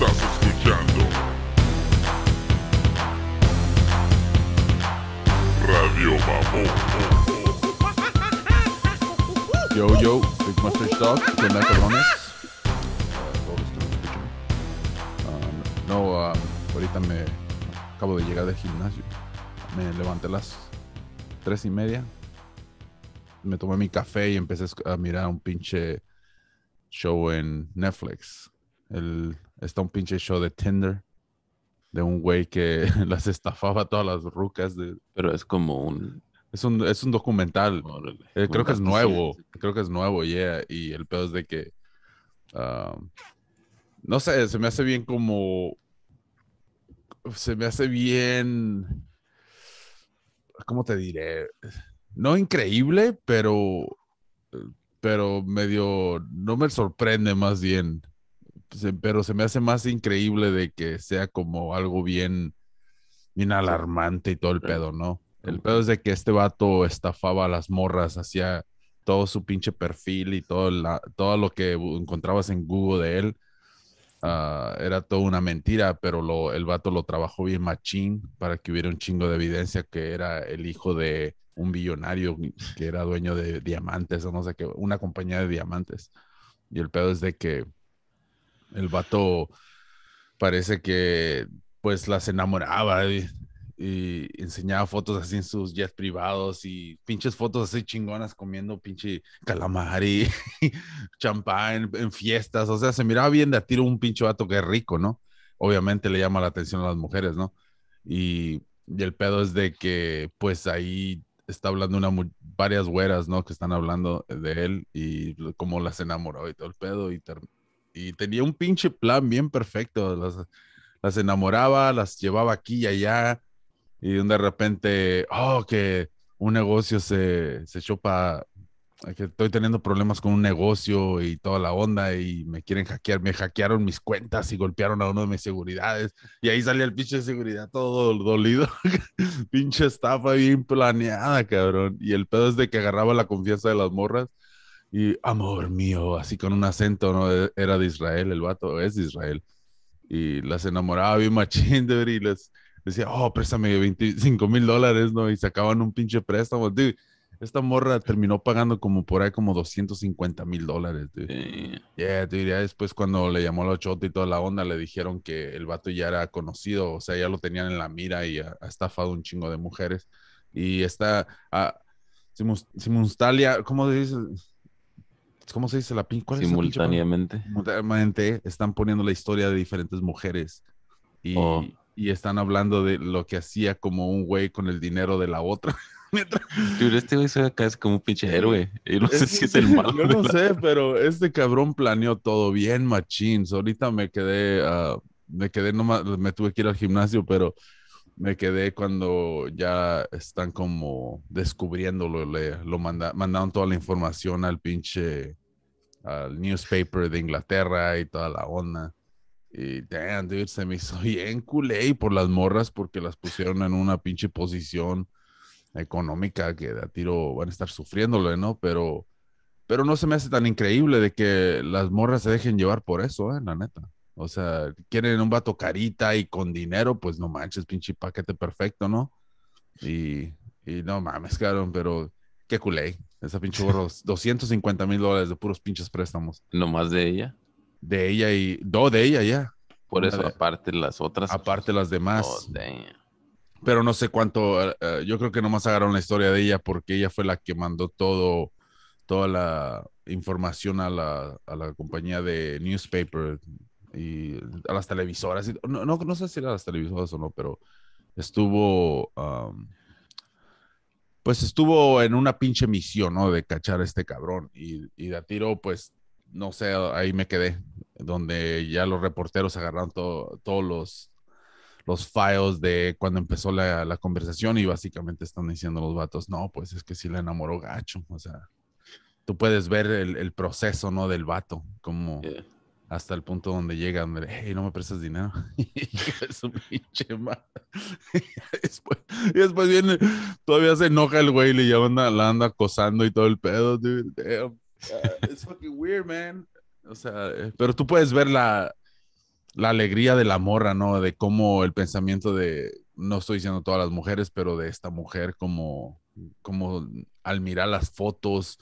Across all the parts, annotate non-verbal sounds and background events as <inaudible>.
Estás escuchando Radio Mamón. Yo, yo, Big Mustache Dog, ¿qué onda, cabrones? A todos los que me escuchan. Um, no, um, ahorita me acabo de llegar del gimnasio. Me levanté a las tres y media. Me tomé mi café y empecé a mirar un pinche show en Netflix. El, está un pinche show de Tinder. De un güey que <laughs> las estafaba a todas las rucas. De, Pero es como un. es, un, es un documental. órale, Eh, creo que es nuevo. Creo que es nuevo, yeah. Y el pedo es de que. ah, no sé, se me hace bien como. Se me hace bien. ¿Cómo te diré? No increíble, pero. Pero medio. No me sorprende más bien. Pero se me hace más increíble de que sea como algo bien. Bien alarmante y todo el pedo, ¿no? El pedo es de que este vato estafaba a las morras, hacía todo su pinche perfil y todo, la- todo lo que encontrabas en Google de él. ah, era toda una mentira, pero lo, el vato lo trabajó bien machín para que hubiera un chingo de evidencia que era el hijo de un billonario que era dueño de diamantes o no sé qué, una compañía de diamantes. Y el pedo es de que el vato parece que pues las enamoraba y, y enseñaba fotos así en sus jets privados y pinches fotos así chingonas comiendo pinche calamari, <laughs> champán en fiestas, o sea, se miraba bien de a tiro un pinche vato que es rico, ¿no? Obviamente le llama la atención a las mujeres, ¿no? Y, y el pedo es de que pues ahí está hablando una varias güeras, ¿no? Que están hablando de él y cómo las enamoró y todo el pedo y, y tenía un pinche plan bien perfecto, las, las enamoraba, las llevaba aquí y allá y de repente, oh, que un negocio se, se echó para, que estoy teniendo problemas con un negocio y toda la onda y me quieren hackear, me hackearon mis cuentas y golpearon a uno de mis seguridades y ahí salía el pinche de seguridad todo dolido, <laughs> pinche estafa bien planeada, cabrón. Y el pedo es de que agarraba la confianza de las morras y amor mío, así con un acento, ¿no? E- Era de Israel, el vato es de Israel. Y las enamoraba bien machín, <laughs> y les decía, oh, préstame 25 mil dólares, ¿no? Y sacaban un pinche préstamo, dude. Esta morra terminó pagando como por ahí como 250 mil dólares, dude. Yeah, dude, ya después cuando le llamó la chota y toda la onda, le dijeron que el vato ya era conocido, o sea, ya lo tenían en la mira y ha, ha estafado un chingo de mujeres. Y está, ah, Simus- Simunstalia, ¿cómo se dice? ¿Cómo se dice la pin? ¿Cuál es pinche palabra? Simultáneamente. Simultáneamente están poniendo la historia de diferentes mujeres y, Oh. y están hablando de lo que hacía como un güey con el dinero de la otra. <laughs> Dude, este güey se ve acá es como un pinche héroe. Y no sé Es si es el <laughs> malo. Yo no la- sé, pero este cabrón planeó todo bien, machín. Ahorita me quedé, ah, me quedé nomás, me tuve que ir al gimnasio, pero me quedé cuando ya están como descubriéndolo. Le, lo manda, mandaron toda la información al pinche, al newspaper de Inglaterra y toda la onda. Y damn, dude, se me hizo bien culé por las morras porque las pusieron en una pinche posición económica que a tiro van a estar sufriéndole, ¿no? Pero, pero no se me hace tan increíble de que las morras se dejen llevar por eso, ¿eh? La neta. O sea, quieren un vato carita y con dinero, pues no manches, pinche paquete perfecto, ¿no? Y, y no mames, cabrón, pero qué culé. Esa pinche gorro, <laughs> 250 mil dólares de puros pinches préstamos. Nomás de ella. De ella y, no, de ella ya. Por eso, de- aparte las otras. Aparte las demás. Oh, damn. pero no sé cuánto, eh, eh, yo creo que nomás agarraron la historia de ella porque ella fue la que mandó todo, toda la información a la, a la compañía de newspaper y a las televisoras. y- no, no, no sé si era a las televisoras o no, pero estuvo, pues estuvo en una pinche misión, ¿no? De cachar a este cabrón y, de a tiro, pues, no sé, ahí me quedé, donde ya los reporteros agarraron todo- todos los los files de cuando empezó la, la conversación y básicamente están diciendo los vatos, no, pues es que sí la enamoró gacho, o sea, tú puedes ver el, proceso, ¿no? Del vato, como Yeah. Hasta el punto donde llega, donde, hey, no me prestas dinero. <laughs> Su pinche madre. <laughs> después, y después viene, todavía se enoja el güey, le llama, anda- la anda acosando y todo el pedo, dude. Uh, it's fucking weird, man. O sea, eh, pero tú puedes ver la, la alegría de la morra, ¿no? De cómo el pensamiento de, no estoy diciendo todas las mujeres, pero de esta mujer, como, como al mirar las fotos,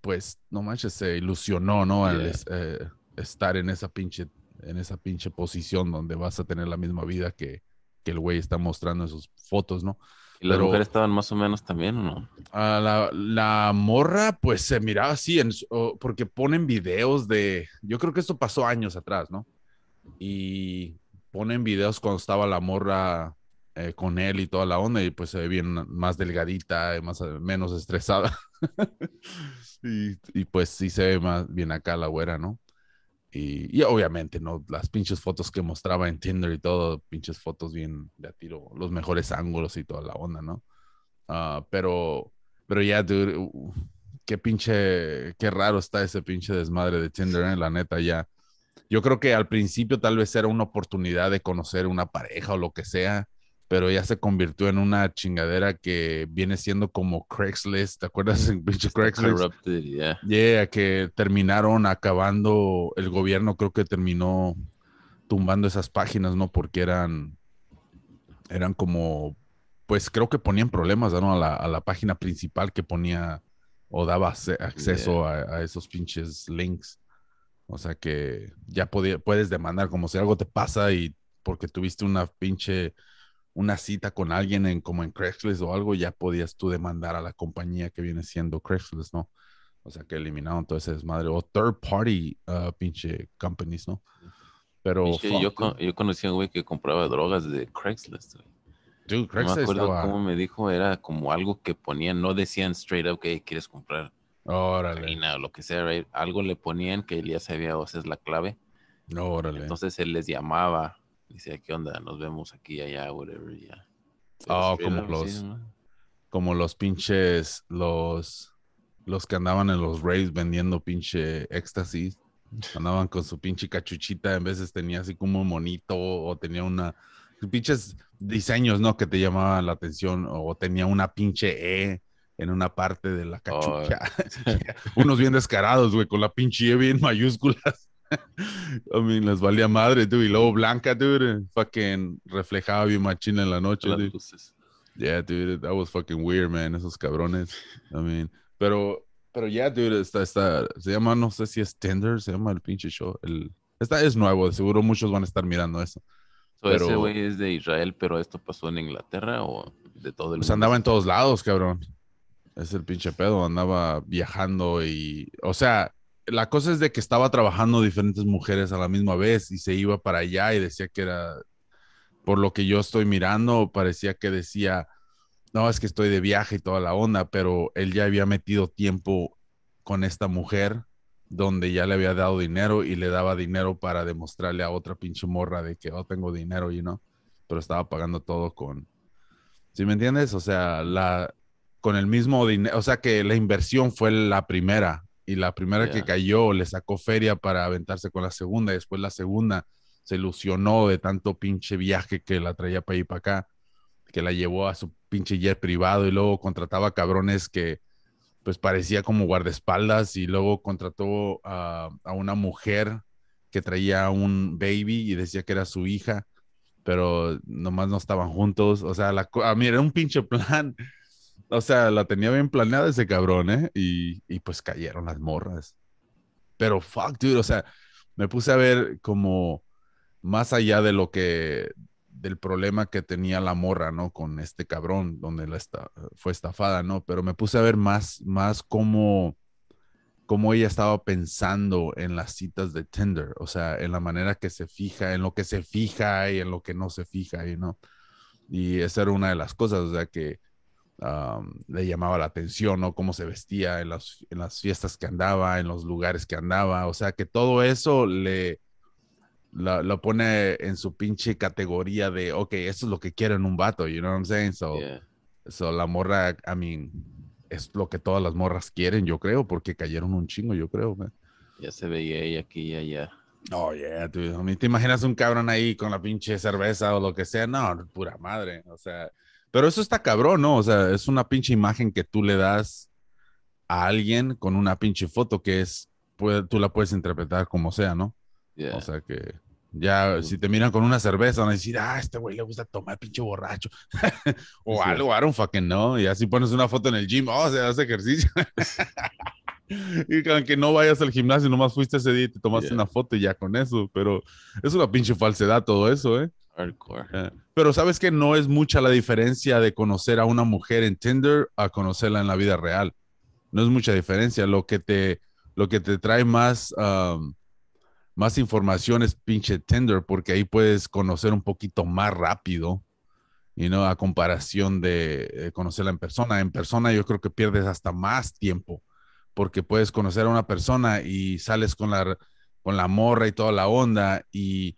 pues, no manches, se ilusionó, ¿no? Al Yeah. eh, estar en esa pinche, en esa pinche posición donde vas a tener la misma vida que, que el güey está mostrando en sus fotos, ¿no? ¿Y las Pero- mujeres estaban más o menos también o no? a la, la morra, pues se miraba así, en porque ponen videos de, yo creo que esto pasó años atrás, ¿no? Y ponen videos cuando estaba la morra eh, con él y toda la onda, y pues se ve bien más delgadita, más, menos estresada. <laughs> y, pues sí se ve más bien acá la güera, ¿no? Y, y obviamente, ¿no? Las pinches fotos que mostraba en Tinder y todo, pinches fotos bien de a tiro, los mejores ángulos y toda la onda, ¿no? Ah, pero, pero ya, dude, qué pinche, qué raro está ese pinche desmadre de Tinder, ¿eh? la neta, ya. Yo creo que al principio tal vez era una oportunidad de conocer una pareja o lo que sea, pero ya se convirtió en una chingadera que viene siendo como Craigslist, ¿te acuerdas del pinche Está Craigslist? corrupted, yeah. Yeah, que terminaron acabando, el gobierno creo que terminó tumbando esas páginas, ¿no? Porque eran, eran como, pues creo que ponían problemas, ¿no? A la, a la página principal que ponía o daba acceso a, a esos pinches links. O sea que ya podía, puedes demandar como si algo te pasa y porque tuviste una pinche, una cita con alguien en como en Craigslist o algo, ya podías tú demandar a la compañía que viene siendo Craigslist, ¿no? O sea que eliminaron todo ese desmadre. O third party uh, pinche companies, ¿no? Pero Pinche, fuck, yo, con- yo conocí a un güey que compraba drogas de Craigslist. güey. Dude, No me Craigslist acuerdo estaba... cómo me dijo, era como algo que ponían, no decían straight up que quieres comprar Órale, o lo que sea, right? Algo le ponían que él ya sabía, o sea, es la clave. órale. Entonces él les llamaba, decía, ¿qué onda? Nos vemos aquí, allá, whatever, ya. Oh, como los- sí, ¿no? Como los pinches, los, los que andaban en los raves vendiendo pinche éxtasis. <laughs> Andaban con su pinche cachuchita, en veces tenía así como un monito o tenía una, pinches diseños, ¿no? Que te llamaban la atención o tenía una pinche E en una parte de la Oh. cachucha. <laughs> <laughs> Unos bien descarados, güey, con la pinche E bien mayúsculas. <laughs> I mean, les valía madre, dude. Y luego blanca, dude. Fucking reflejaba bien machina en la noche, dude. Yeah, dude, that was fucking weird, man. Esos cabrones. I mean, pero, pero ya, dude, está, está, se llama, no sé si es Tinder, se llama el pinche show. El, esta es nuevo, seguro muchos van a estar mirando eso. So, Ese Pero- güey es de Israel, pero esto pasó en Inglaterra o de todo el Pues mundo. andaba en todos lados, cabrón. Es el pinche pedo, andaba viajando y, o sea, la cosa es de que estaba trabajando diferentes mujeres a la misma vez y se iba para allá y decía que era, por lo que yo estoy mirando, parecía que decía, no, es que estoy de viaje y toda la onda, pero él ya había metido tiempo con esta mujer donde ya le había dado dinero y le daba dinero para demostrarle a otra pinche morra de que, oh, tengo dinero, y no, pero estaba pagando todo con, ¿sí me entiendes? O sea, la, con el mismo dinero, o sea que la inversión fue la primera y la primera que cayó le sacó feria para aventarse con la segunda y después la segunda se ilusionó de tanto pinche viaje que la traía para y para acá, que la llevó a su pinche jet privado y luego contrataba cabrones que pues parecía como guardaespaldas y luego contrató a, a una mujer que traía un baby y decía que era su hija, pero nomás no estaban juntos, o sea, la, co- a mí era un pinche plan, o sea, la tenía bien planeada ese cabrón, ¿eh? Y, y pues cayeron las morras. Pero fuck, dude, o sea, me puse a ver como más allá de lo que, del problema que tenía la morra, ¿no? Con este cabrón, donde la esta- fue estafada, ¿no? Pero me puse a ver más, más cómo, cómo ella estaba pensando en las citas de Tinder, o sea, en la manera que se fija, en lo que se fija y en lo que no se fija, ¿no? Y esa era una de las cosas, o sea, que um, le llamaba la atención, ¿no? Cómo se vestía en las, en las fiestas que andaba, en los lugares que andaba, o sea, que todo eso le lo, lo pone en su pinche categoría de, ok, eso es lo que quiero en un vato, you know what I'm saying? So, Yeah. so la morra, I mean, es lo que todas las morras quieren, yo creo, porque cayeron un chingo, yo creo, man. Ya se veía ella aquí y allá. Oh, yeah, mean, ¿te imaginas un cabrón ahí con la pinche cerveza o lo que sea? No, pura madre. O sea, pero eso está cabrón, ¿no? O sea, es una pinche imagen que tú le das a alguien con una pinche foto que es, puede, tú la puedes interpretar como sea, ¿no? Yeah. O sea que ya, si te miran con una cerveza, van a decir, ah, este güey le gusta tomar pinche borracho. <laughs> o Sí. algo, I don't fucking know. Y así pones una foto en el gym, oh, se hace ejercicio. <laughs> y que aunque no vayas al gimnasio, nomás fuiste ese día y te tomaste Yeah. una foto y ya con eso. Pero es una pinche falsedad todo eso, ¿eh? Hardcore. Eh, Pero sabes que no es mucha la diferencia de conocer a una mujer en Tinder a conocerla en la vida real. No es mucha diferencia. Lo que te, lo que te trae más, um, más información es pinche Tinder, porque ahí puedes conocer un poquito más rápido, y no a comparación de eh, conocerla en persona. En persona yo creo que pierdes hasta más tiempo, porque puedes conocer a una persona y sales con la, con la morra y toda la onda y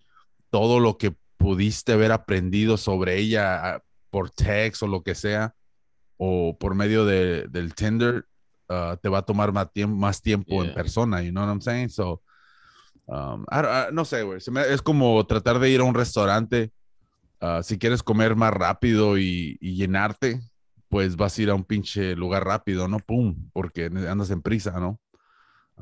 todo lo que pudiste haber aprendido sobre ella ah, por text o lo que sea, o por medio de, del Tinder, ah, te va a tomar más tiempo, más tiempo en persona, you know what I'm saying? So, um, I I- no sé, güey, es como tratar de ir a un restaurante, ah, si quieres comer más rápido y, y llenarte, pues vas a ir a un pinche lugar rápido, ¿no? Pum, porque andas en prisa, ¿no?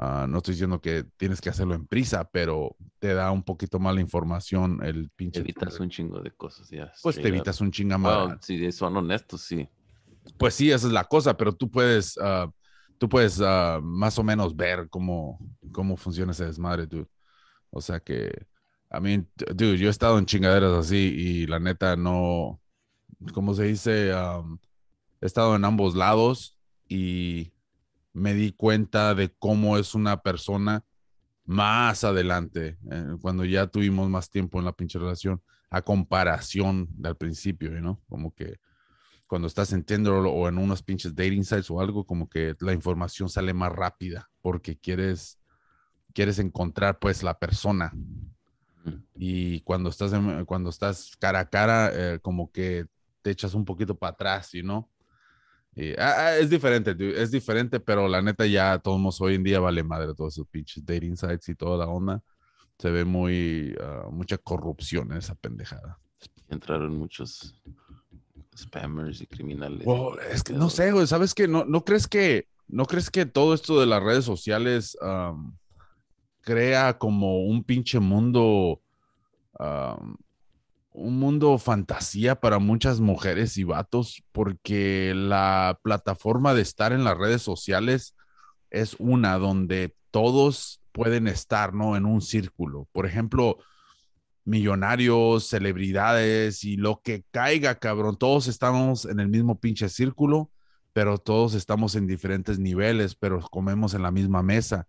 Ah, no estoy diciendo que tienes que hacerlo en prisa, pero te da un poquito más la información el pinche. Evitas Tinder. un chingo de cosas, ya. Pues te up. evitas un chingamadral. Well, si son honestos, sí. Pues sí, esa es la cosa, pero tú puedes, ah, tú puedes ah, más o menos ver cómo, cómo funciona ese desmadre, dude. O sea que, I mean, dude, yo he estado en chingaderas así y la neta no, ¿cómo se dice? Um, he estado en ambos lados y me di cuenta de cómo es una persona más adelante, eh, cuando ya tuvimos más tiempo en la pinche relación, a comparación del principio, ¿no? Como que cuando estás en Tinder o, en unos pinches dating sites o algo, como que la información sale más rápida porque quieres, quieres encontrar pues la persona. Y cuando estás, en- cuando estás cara a cara, eh, como que te echas un poquito para atrás, ¿y no? Y, ah, ah, es diferente, dude, es diferente, pero la neta ya todos hoy en día vale madre todos esos pinches dating sites y toda la onda. Se ve muy, ah, mucha corrupción en esa pendejada. Entraron muchos spammers y criminales. Wow, es que no sé, güey, ¿sabes qué? ¿No, no crees que, no crees que todo esto de las redes sociales crea como un pinche mundo, un mundo fantasía para muchas mujeres y vatos? Porque la plataforma de estar en las redes sociales es una donde todos pueden estar, ¿no? En un círculo. Por ejemplo, millonarios, celebridades y lo que caiga, cabrón. Todos estamos en el mismo pinche círculo, pero todos estamos en diferentes niveles, pero comemos en la misma mesa.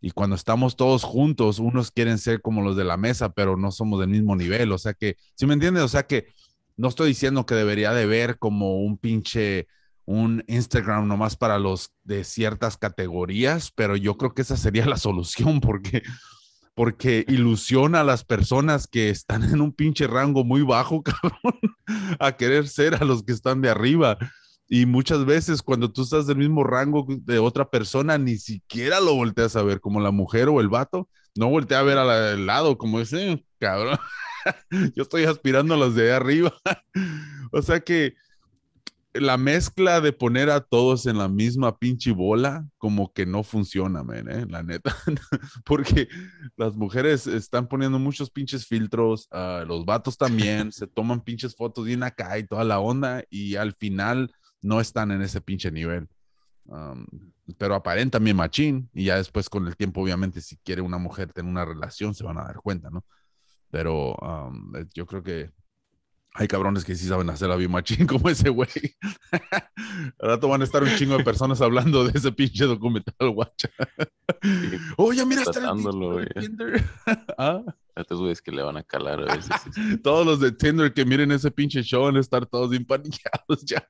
Y cuando estamos todos juntos, unos quieren ser como los de la mesa, pero no somos del mismo nivel. O sea que, ¿sí me entiendes? O sea que no estoy diciendo que debería de ver como un pinche, un Instagram nomás para los de ciertas categorías, pero yo creo que esa sería <laughs> la solución porque porque ilusiona a las personas que están en un pinche rango muy bajo, <laughs> cabrón, a querer ser a los que están de arriba. Y muchas veces cuando tú estás del mismo rango de otra persona, ni siquiera lo volteas a ver, como la mujer o el vato, no voltea a ver al lado, como ese, cabrón, <laughs> yo estoy aspirando a los de arriba. <laughs> o sea que la mezcla de poner a todos en la misma pinche bola, como que no funciona, man, ¿eh? la neta. <laughs> Porque las mujeres están poniendo muchos pinches filtros, ah, los vatos también, se toman pinches fotos bien acá y toda la onda, y al final no están en ese pinche nivel. Pero aparentan bien machín, y ya después con el tiempo, obviamente, si quiere una mujer tener una relación, se van a dar cuenta, ¿no? Pero yo creo que hay cabrones que sí saben hacerla bien machín <laughs> como ese güey. Al rato van a estar un chingo de personas hablando de ese pinche documental, guacha. Oye, mira, está el. Tinder. <laughs> Ah, A estos güeyes que le van a calar a veces. sí. <laughs> Todos los de Tinder que miren ese pinche show van a estar todos bien paniqueados ya.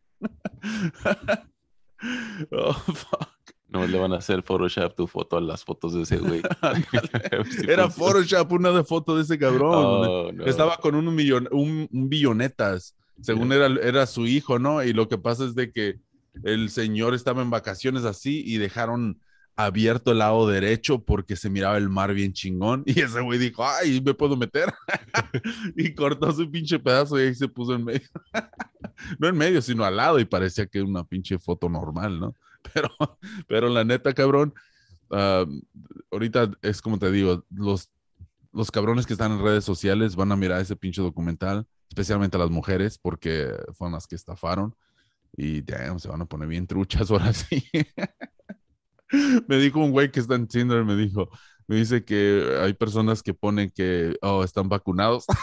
Oh, fuck. No le van a hacer Photoshop tu foto a las fotos de ese güey. <laughs> Si <laughs> Era funciona. Photoshop una de foto de ese cabrón. Oh, no. Estaba con un millón, un, un billonetas, según era, era su hijo, ¿no? Y lo que pasa es de que el señor estaba en vacaciones así y dejaron abierto el lado derecho porque se miraba el mar bien chingón. Y ese güey dijo, ay, me puedo meter. <laughs> y cortó su pinche pedazo y ahí se puso en medio. no en medio, sino al lado y parecía que era una pinche foto normal, ¿no? Pero, pero la neta, cabrón, ah, ahorita es como te digo, los los cabrones que están en redes sociales van a mirar ese pinche documental, especialmente las mujeres, porque fueron las que estafaron. Y damn, se van a poner bien truchas ahora <laughs> sí. me dijo un güey que está en Tinder, me dijo, me dice que hay personas que ponen que, oh, están vacunados. <laughs>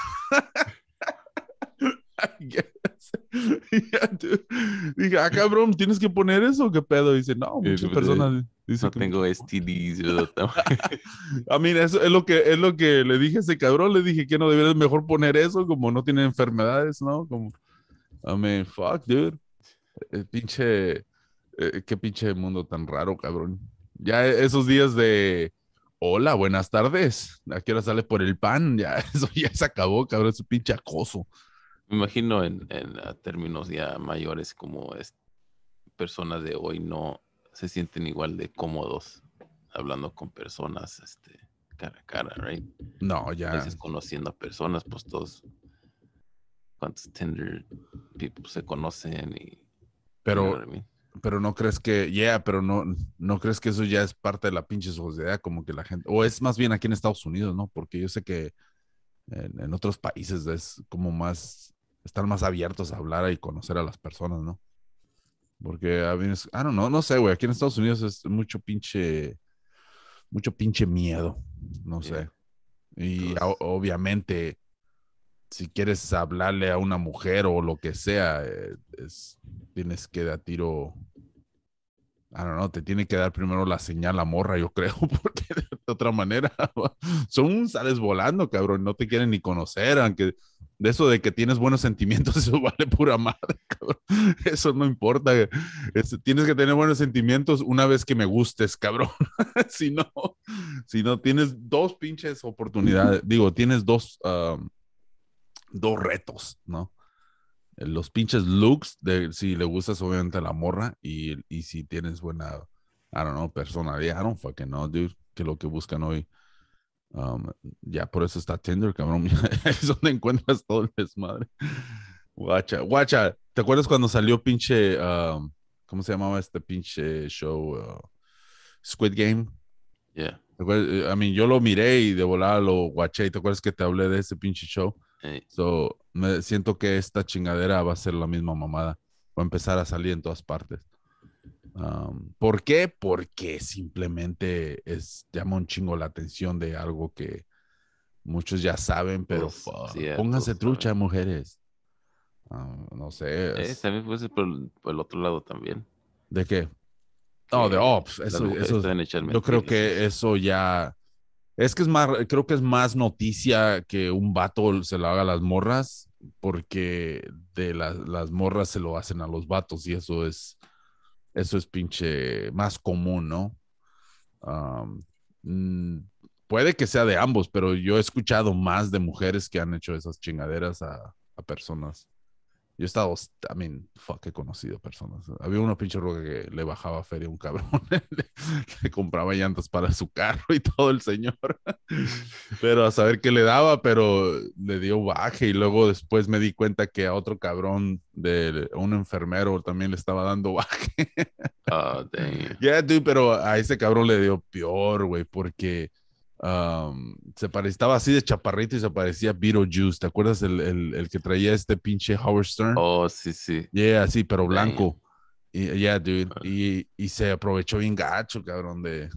I guess. Yeah, dude. <laughs> <laughs> Dije, ah, cabrón, ¿tienes que poner eso? ¿Qué pedo? Dice, no, muchas pues, personas dicen No que- tengo STDs. A mí, eso es lo que es lo que le dije a ese cabrón. Le dije que no deberías mejor poner eso, como no tiene enfermedades, ¿no? Como, I mean, fuck, dude. El pinche, eh, qué pinche mundo tan raro, cabrón. Ya esos días de, hola, buenas tardes. ¿A qué hora sale por el pan? Ya, <laughs> eso ya se acabó, cabrón. Es un pinche acoso. Me imagino en, en, términos ya mayores como es, personas de hoy no se sienten igual de cómodos hablando con personas este, cara a cara, right? No, A ya. veces conociendo a personas, pues todos, cuántos Tinder people se conocen y... Pero, mean? pero no crees que, yeah, pero no, no crees que eso ya es parte de la pinche sociedad, como que la gente, o es más bien aquí en Estados Unidos, ¿no? Porque yo sé que en, en otros países es como más, están más abiertos a hablar y conocer a las personas, ¿no? Porque a veces, I don't know, no sé, güey, aquí en Estados Unidos es mucho pinche, mucho pinche miedo, no sé. Y obviamente, si quieres hablarle a una mujer o lo que sea, eh, es, tienes que dar tiro. I don't know, te tiene que dar primero la señal a morra, yo creo, <laughs> porque de otra manera <laughs> son sales volando, cabrón, no te quieren ni conocer, aunque de eso de que tienes buenos sentimientos, <laughs> eso vale pura madre, cabrón. Eso no importa. Es- tienes que tener buenos sentimientos una vez que me gustes, cabrón. <laughs> si no, si no tienes dos pinches oportunidades, digo, tienes dos, dos retos, ¿no? Los pinches looks de si le gustas obviamente a la morra y, y si tienes buena, I don't know, personalidad, I don't fucking know, dude, que lo que buscan hoy. Um, ya por eso está Tinder, cabrón. <laughs> es donde encuentras todo el desmadre. Guacha, guacha, ¿te acuerdas cuando salió pinche, um, ¿cómo se llamaba este pinche show? Uh, Squid Game. Yeah. ¿Te acuerdas? I mean, yo lo miré y de volada lo guaché. ¿Te acuerdas que te hablé de ese pinche show? Eh, So, me siento que esta chingadera va a ser la misma mamada. Va a empezar a salir en todas partes. Um, ¿Por qué? Porque simplemente es, llama un chingo la atención de algo que muchos ya saben, pero ya pónganse trucha, saben. mujeres. Ah, no sé. eh, también puede ser por, el- por el otro lado también. ¿De qué? Oh, de oh, pues, eso, eso, yo creo que eso ya es que es más, creo que es más noticia que un vato se lo haga a las morras, porque de las, las morras se lo hacen a los vatos y eso es, eso es pinche más común, ¿no? Mm, puede que sea de ambos, pero yo he escuchado más de mujeres que han hecho esas chingaderas a personas. Yo he estado, I mean, fuck, he conocido personas. Había una pinche roca que le bajaba feria a un cabrón, <laughs> le, le compraba llantas para su carro y todo el señor. <laughs> pero a saber qué le daba, pero le dio baje y luego después me di cuenta que a otro cabrón de un enfermero también le estaba dando <laughs> baje. Ah, dang. Yeah, dude, pero a ese cabrón le dio peor, güey, porque um, se parecía, estaba así de chaparrito y se parecía Beetlejuice. ¿Te acuerdas el, el, el que traía este pinche Howard Stern? Oh, sí, sí. Yeah, sí, pero blanco. Y, yeah, dude. Y, y se aprovechó bien gacho, cabrón, de,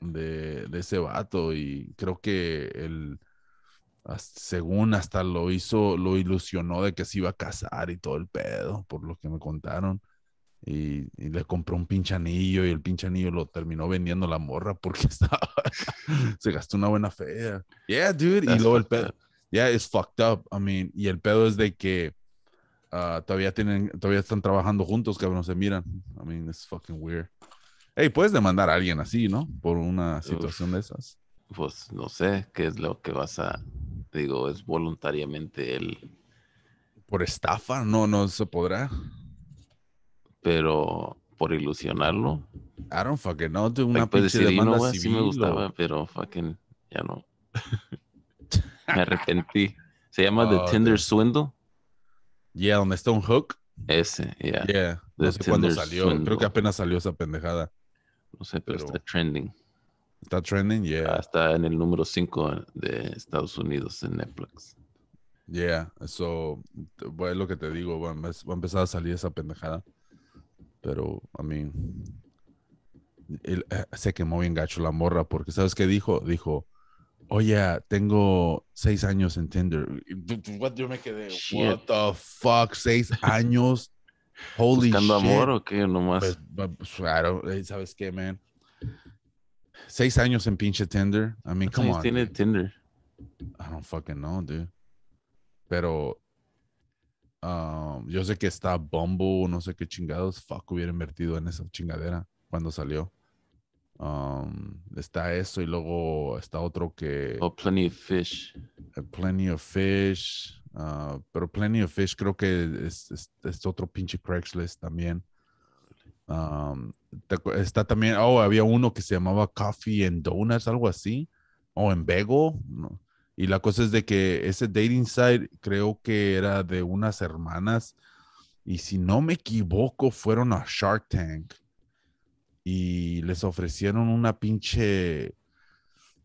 de, de ese vato. Y creo que el, según hasta lo hizo, lo ilusionó de que se iba a casar y todo el pedo, por lo que me contaron. Y, y le compró un pinche anillo y el pinche anillo lo terminó vendiendo la morra porque <laughs> estaba, se gastó una buena fea. Yeah, dude. y luego el pedo. up. Yeah, it's fucked up. I mean, y el pedo es de que ah, todavía tienen, todavía están trabajando juntos, cabrón, se miran. I mean, it's fucking weird. Hey, puedes demandar a alguien así, ¿no? Por una situación de esas. Pues no sé qué es lo que vas a. Digo, es voluntariamente él, Por estafa, no, no se podrá. Pero por ilusionarlo. I don't fucking know. dude, Una decir, demanda sí me o- gustaba, pero fucking ya no. <laughs> me arrepentí. Se llama Oh, The Tinder dude. Swindle. Yeah, donde está un hook. Ese. Yeah. No The sé cuándo salió. Creo que apenas salió esa pendejada. No sé, pero, pero- está trending. Está trending, yeah. Está en el número 5 de Estados Unidos en Netflix. Yeah, eso es lo que te digo, va a empezar a salir esa pendejada. Pero, a mí, se quemó bien gacho la morra, porque ¿sabes qué dijo? Dijo, oye, tengo seis años en Tinder. Yo me quedé, what the fuck, seis años. Holy ¿Buscando shit. amor o qué? Nomás. Pues, va- pues, claro, eh, ¿sabes qué, man? Seis años en pinche Tinder. I mean, ¿Cuántos come on. tiene. Tinder? I don't fucking know, dude. Pero um, yo sé que está Bumble, no sé qué chingados. Fuck, hubiera invertido en esa chingadera cuando salió. Um, está eso y luego está otro que Oh, Plenty of Fish. eh, Plenty of Fish. ah, pero Plenty of Fish creo que es, es- es otro pinche Craigslist también. Um, está también, oh, había uno que se llamaba Coffee and Donuts, algo así. O en Bego. no. Y la cosa es de que ese dating site creo que era de unas hermanas. Y si no me equivoco, fueron a Shark Tank. Y les ofrecieron una pinche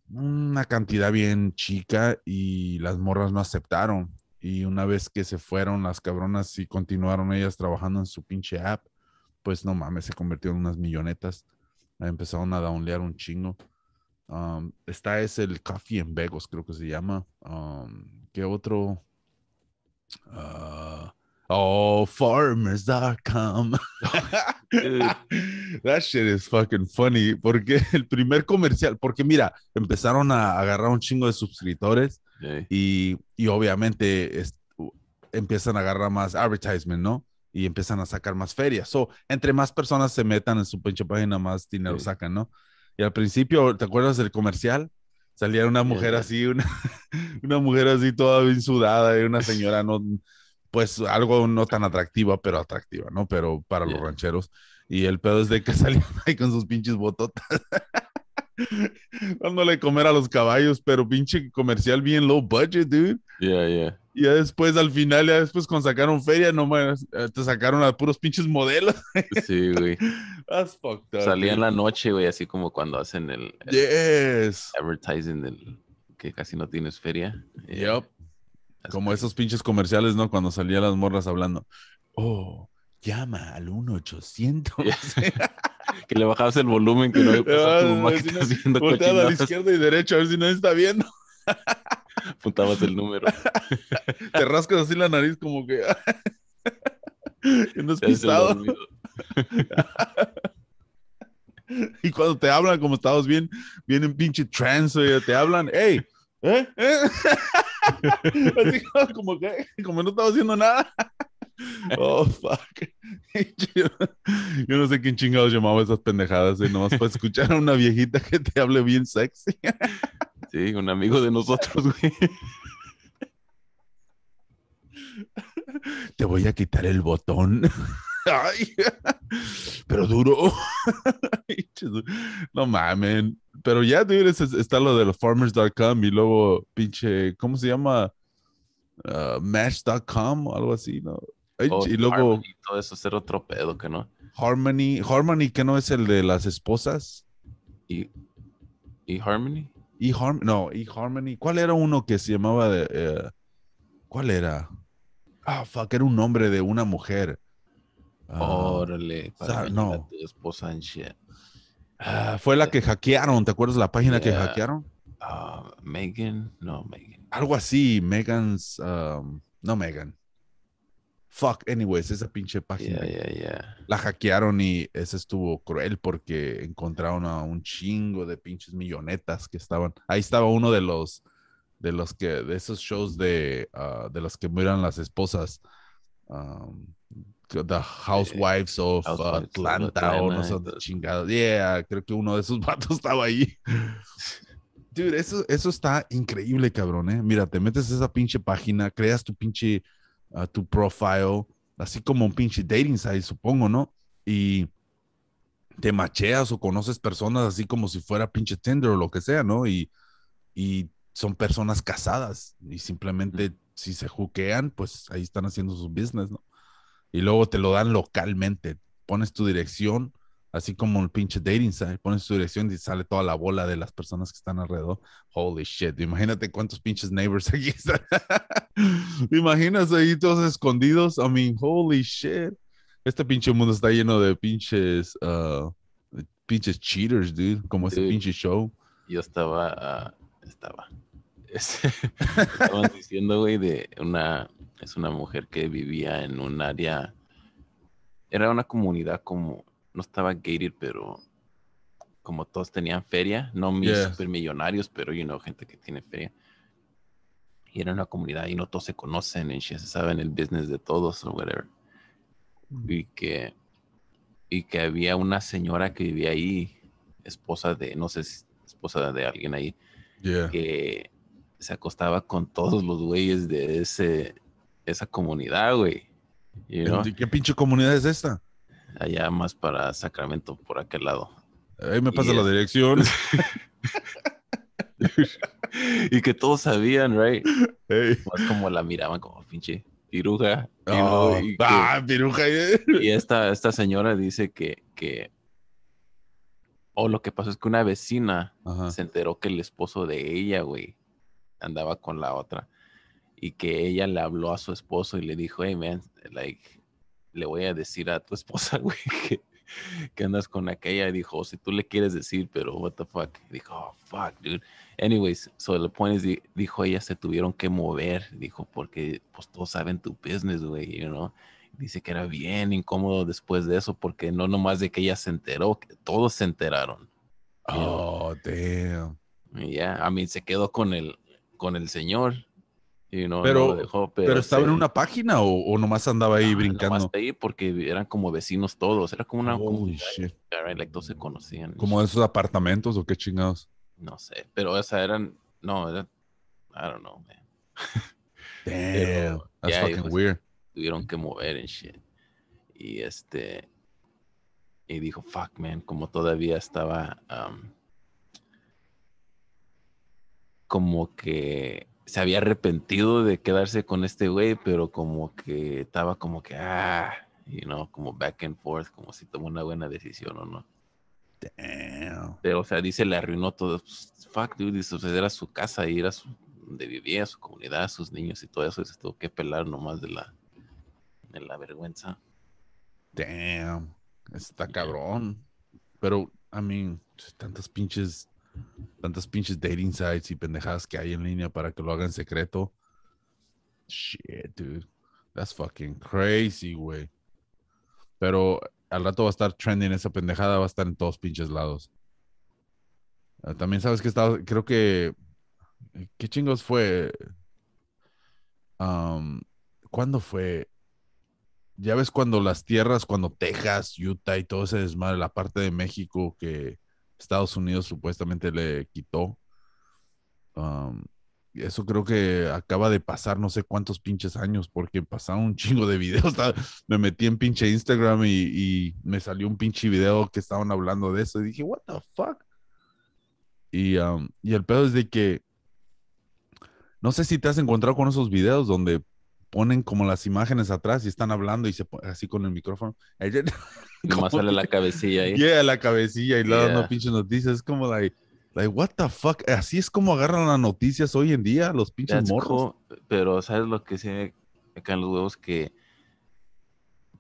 una cantidad bien chica y las morras no aceptaron. Y una vez que se fueron las cabronas y continuaron ellas trabajando en su pinche app, pues no mames, se convirtieron en unas millonetas. Empezaron a downlear un chingo. Um, está ese el Coffee en Vegos, creo que se llama. Um, ¿Qué otro? Ah, oh, farmers.com. <laughs> That shit is fucking funny. Porque <laughs> el primer comercial, porque mira, empezaron a agarrar un chingo de suscriptores y, y obviamente es- empiezan a agarrar más advertisement, ¿no? Y empiezan a sacar más ferias. So, entre más personas se metan en su pinche página, más dinero sacan, ¿no? Y al principio, ¿te acuerdas del comercial? Salía una mujer así, una, <laughs> una mujer así toda bien sudada y una señora no, pues algo no tan atractiva, pero atractiva, ¿no? Pero para los rancheros. Y el pedo es de que <laughs> salían ahí con sus pinches bototas. <laughs> Dándole comer a los caballos, pero pinche comercial bien low budget, dude. Yeah, yeah. Y ya después, al final, ya después cuando sacaron feria, no más, eh, te sacaron a puros pinches modelos. <laughs> Sí, güey. That's fucked up. Salía en la noche, güey, así como cuando hacen el, el Yes. advertising del que casi no tienes feria. Eh, Yep. that's Como crazy. esos pinches comerciales, ¿no? Cuando salían las morras hablando. Oh, llama al 1-800. <laughs> <laughs> Que le bajabas el volumen que no había pasado tu Ah, mamá que sí, está no, haciendo Volteaba a la izquierda y derecha a ver si nadie está viendo. <laughs> Apuntabas el número. <laughs> Te rascas así la nariz como que... <laughs> El despistado. dormido. Y cuando te hablan, como estabas bien, bien en pinche trance, te hablan, hey, ¿eh? ¿Eh? Así como- como que, como no estaba haciendo nada. Oh, fuck. Yo, yo no sé quién chingados llamaba esas pendejadas, eh, nomás para escuchar a una viejita que te hable bien sexy. Sí, un amigo de nosotros, güey. Te voy a quitar el botón. Ay, pero duro. no mames. Pero ya, dude, es- es- está lo de los farmers.com y luego pinche, ¿cómo se llama? Uh, Match.com o algo así, ¿no? Ay, Oh, y luego Harmony todo eso ser otro pedo que no. Harmony, Harmony, que no es el de las esposas. Y, y Harmony. Y Harm, no, y Harmony. ¿Cuál era uno que se llamaba de, eh, ¿Cuál era? Ah, fuck, era un nombre de una mujer. Ah, Órale, para a no. tu esposa en shit. ah, fue la que hackearon, ¿te acuerdas la página que hackearon? Ah, Megan, no, Megan. Algo así, Megan's, um, no Megan. Fuck, anyways, esa pinche página. Yeah, yeah, yeah. La hackearon y ese estuvo cruel porque encontraron a un chingo de pinches millonetas que estaban. Ahí estaba uno de los, de los que, de esos shows de, ah, de los que miran las esposas. um, the Housewives of Housewives of Atlanta o no Atlanta sé chingados. Yeah, creo que uno de esos <laughs> vatos estaba ahí. Dude, eso, eso está increíble, cabrón, ¿eh? Mira, te metes a esa pinche página, creas tu pinche, ah, tu profile, así como un pinche dating site, supongo, ¿no? Y te macheas o conoces personas así como si fuera pinche Tinder o lo que sea, ¿no? Y, y son personas casadas y simplemente si se juquean, pues ahí están haciendo su business, ¿no? Y luego te lo dan localmente, pones tu dirección Así como el pinche dating site, pones su dirección y sale toda la bola de las personas que están alrededor. Holy shit, imagínate cuántos pinches neighbors <laughs> aquí están. ¿Te imaginas ahí todos escondidos? I mean, holy shit. Este pinche mundo está lleno de pinches, uh, pinches cheaters, dude, como ese Dude. pinche show. Yo estaba, ah, estaba. <laughs> Estaban diciendo, güey, de una, es una mujer que vivía en un área, era una comunidad como, no estaba gated, pero como todos tenían feria, no mis supermillonarios, pero, you know, gente que tiene feria. Y era una comunidad y no todos se conocen y se saben el business de todos o whatever. Y que, y que había una señora que vivía ahí, esposa de, no sé si esposa de alguien ahí, Yeah. que se acostaba con todos los güeyes de ese, esa comunidad, güey. You know? ¿Qué pinche comunidad es esta? Allá más para Sacramento, por aquel lado. Ahí me pasa Y la dirección. <laughs> y que todos sabían, right? Hey. Más como la miraban como pinche piruja. Oh, y, que- ah, piruja. eh. y esta, esta señora dice que, que, o lo que pasó es que una vecina Ajá. se enteró que el esposo de ella, güey, andaba con la otra. Y que ella le habló a su esposo y le dijo, hey, man, like, le voy a decir a tu esposa, <laughs> güey, que, que andas con aquella. Dijo, "Oh, si tú le quieres decir, pero what the fuck. Dijo, oh, fuck, dude. Anyways, so the point is, di- dijo ella, se tuvieron que mover, dijo, porque pues todos saben tu business, güey, you know. Dice que era bien incómodo después de eso, porque no nomás de que ella se enteró, que todos se enteraron. Oh, damn. Y ya, a mí se quedó con el, con el señor. Y no, Pero- no lo dejó, ¿Pero, pero, estaba en se- una página o, o nomás andaba ahí Ah, brincando? nomás ahí porque eran como vecinos todos. Era como una Holy comunidad, shit. right? Like, todos se conocían. ¿Como de esos apartamentos o qué chingados? No sé, pero o sea, eran, no, era, I don't know, man. <laughs> Damn. That's fucking pues, weird. Tuvieron que mover en shit. Y este, y dijo, fuck, man, como todavía estaba, um, como que se había arrepentido de quedarse con este güey, pero como que estaba como que, ah, you know, como back and forth, como si tomó una buena decisión o no. Damn. Pero, o sea, dice, le arruinó todo. Pues, fuck, dude, dice, o sea, era su casa y era su, donde vivía, su comunidad, sus niños y todo eso. Y se tuvo que pelar nomás de la, de la vergüenza. Damn. Está cabrón. Pero, I mean, tantas pinches, tantas pinches dating sites y pendejadas que hay en línea para que lo hagan secreto. Shit, dude. That's fucking crazy, güey. Pero al rato va a estar trending esa pendejada, va a estar en todos pinches lados. Ah, también sabes que estaba, creo que, ¿qué chingos fue? ¿Cuándo fue? Ya ves cuando las tierras, cuando Texas, Utah y todo ese desmadre, la parte de México que Estados Unidos supuestamente le quitó. Um, eso creo que acaba de pasar no sé cuántos pinches años, porque pasaron un chingo de videos. <laughs> Me metí en pinche Instagram y, y me salió un pinche video que estaban hablando de eso. Y dije, what the fuck? Y, um, y el pedo es de que no sé si te has encontrado con esos videos donde ponen como las imágenes atrás y están hablando y se así con el micrófono. <laughs> Nomás Como sale la cabecilla ahí. Yeah, la cabecilla y le dando Yeah. pinches noticias. Es como like, like, what the fuck? Así es como agarran las noticias hoy en día, los pinches That's morros. cool, Pero, ¿sabes lo que se acá en los huevos? Que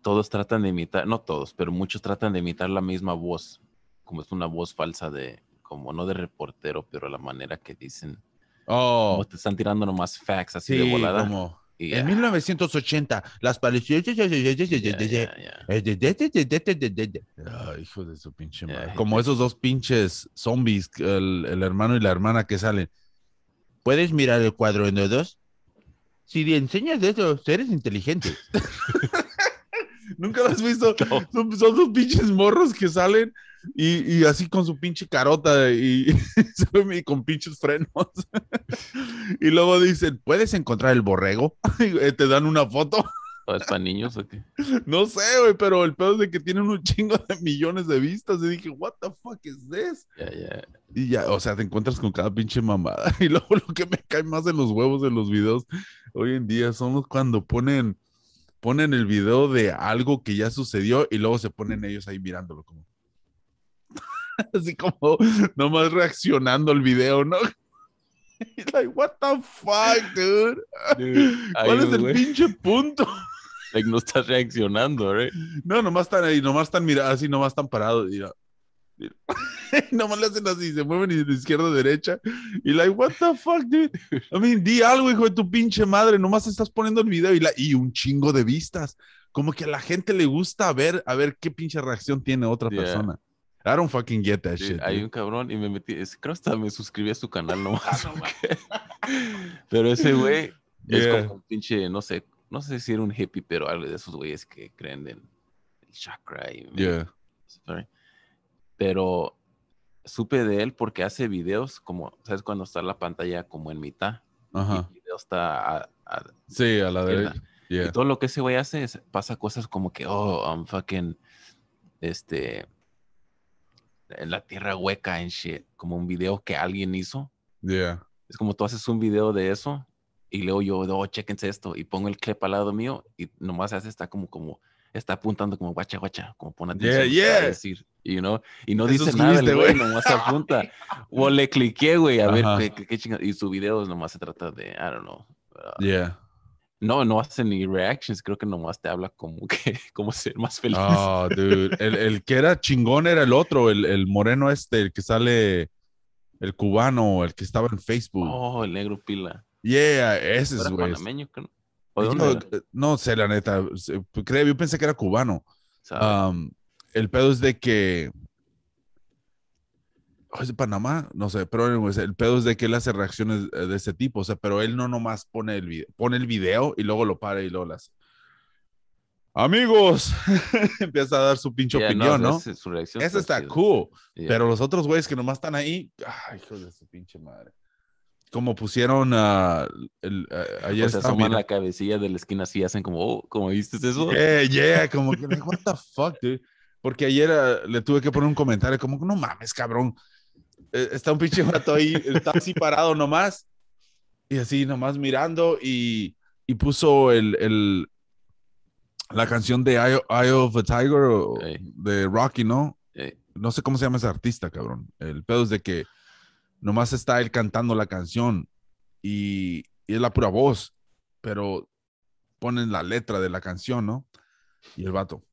todos tratan de imitar, no todos, pero muchos tratan de imitar la misma voz. Como es una voz falsa de, como no de reportero, pero la manera que dicen. Oh, Como te están tirando nomás facts así sí, de volada. como. En ya, 1980, las ya, ya. Ay, hijo de su pinche madre. Como esos dos pinches zombies, el, el hermano y la hermana que salen. ¿Puedes mirar el cuadro en dos? Si le enseñas eso, eres inteligente. <laughs> ¿Nunca lo has visto? <laughs> No. Son, son dos pinches morros que salen y, y así con su pinche carota y, <laughs> y con pinches frenos. <laughs> y luego dicen, ¿puedes encontrar el borrego? Y eh, te dan una foto. ¿O ¿Es para niños o qué? No sé, güey, pero el pedo es de que tienen un chingo de millones de vistas. Y dije, what the fuck is this? Ya, ya. Y ya, o sea, te encuentras con cada pinche mamada. Y luego lo que me cae más en los huevos de los videos hoy en día son los cuando ponen, ponen el video de algo que ya sucedió y luego se ponen ellos ahí mirándolo como. <laughs> Así como nomás reaccionando al video, ¿no? <laughs> He's like, what the fuck, dude? Dude, <laughs> ¿Cuál es el pinche punto? like, no estás reaccionando, right? No, nomás están ahí, nomás están mirando así, nomás están parados. Mira. <laughs> Nomás le hacen así, se mueven de izquierda a derecha. Y like, what the fuck, dude? I mean, di algo, hijo de tu pinche madre. Nomás estás poniendo el video y, la, y un chingo de vistas. Como que a la gente le gusta ver, a ver qué pinche reacción tiene otra Yeah. persona. I don't fucking get that shit. hay dude. un cabrón y me metí, es- creo hasta me suscribí a su canal <laughs> Ah, nomás. porque- <laughs> pero ese güey es Yeah. como un pinche, no sé, no sé si era un hippie, pero algo de esos güeyes que creen en el chakra y Yeah. Sorry. Pero supe de él porque hace videos como, ¿sabes? Cuando está la pantalla como en mitad. y Ajá. el video está a- a- Sí, a la derecha. Y todo lo que ese güey hace es, pasa cosas como que, oh, I'm fucking, este, en la tierra hueca en shit. Como un video que alguien hizo. Yeah. Es como tú haces un video de eso y luego yo, oh, chéquense esto y pongo el clip al lado mío y nomás hace, está como, como, está apuntando como guacha, guacha, como pon Yeah, atención. yeah. decir, you know? Y no dice nada güey, nomás apunta. <laughs> O le cliqué, güey, a ver qué, qué, qué chinga- Y su video nomás se trata de, I don't know. uh, Yeah. no, no hace ni reactions, creo que nomás te habla como que, <laughs> cómo ser más feliz. Oh, dude. El, el que era chingón era el otro, el, el moreno este, el que sale, el cubano, el que estaba en Facebook. Oh, el negro pila. Yeah, ese ¿No es, güey. panameño? creo? No sé, la neta. se- Creo, yo pensé que era cubano. Um, el pedo es de que. ¿O ¿Es de Panamá? No sé, pero el pedo es de que él hace reacciones eh, de ese tipo. O sea, pero él no nomás pone el video, pone el video y luego lo para y luego las. Amigos, <laughs> empieza a dar su pinche Yeah, opinión, ¿no? reacción Ese está chida. cool. Yeah. Pero los otros güeyes que nomás están ahí, ay, hijos de su pinche madre. Como pusieron ah, el, ah, ayer o sea, estaba asoman la cabecilla de la esquina así, hacen como, oh, ¿cómo viste eso? Yeah, yeah, como que, like, what <laughs> the fuck, dude. Porque ayer ah, le tuve que poner un comentario como, no mames, cabrón. Eh, está un pinche vato ahí, está así <laughs> parado nomás. Y así nomás mirando y, y puso el, el, la canción de Eye, Eye of a Tiger o- Ey. de Rocky, ¿no? No sé cómo se llama ese artista, cabrón. El pedo es de que nomás está él cantando la canción y, y es la pura voz, pero ponen la letra de la canción, ¿no? Y el vato.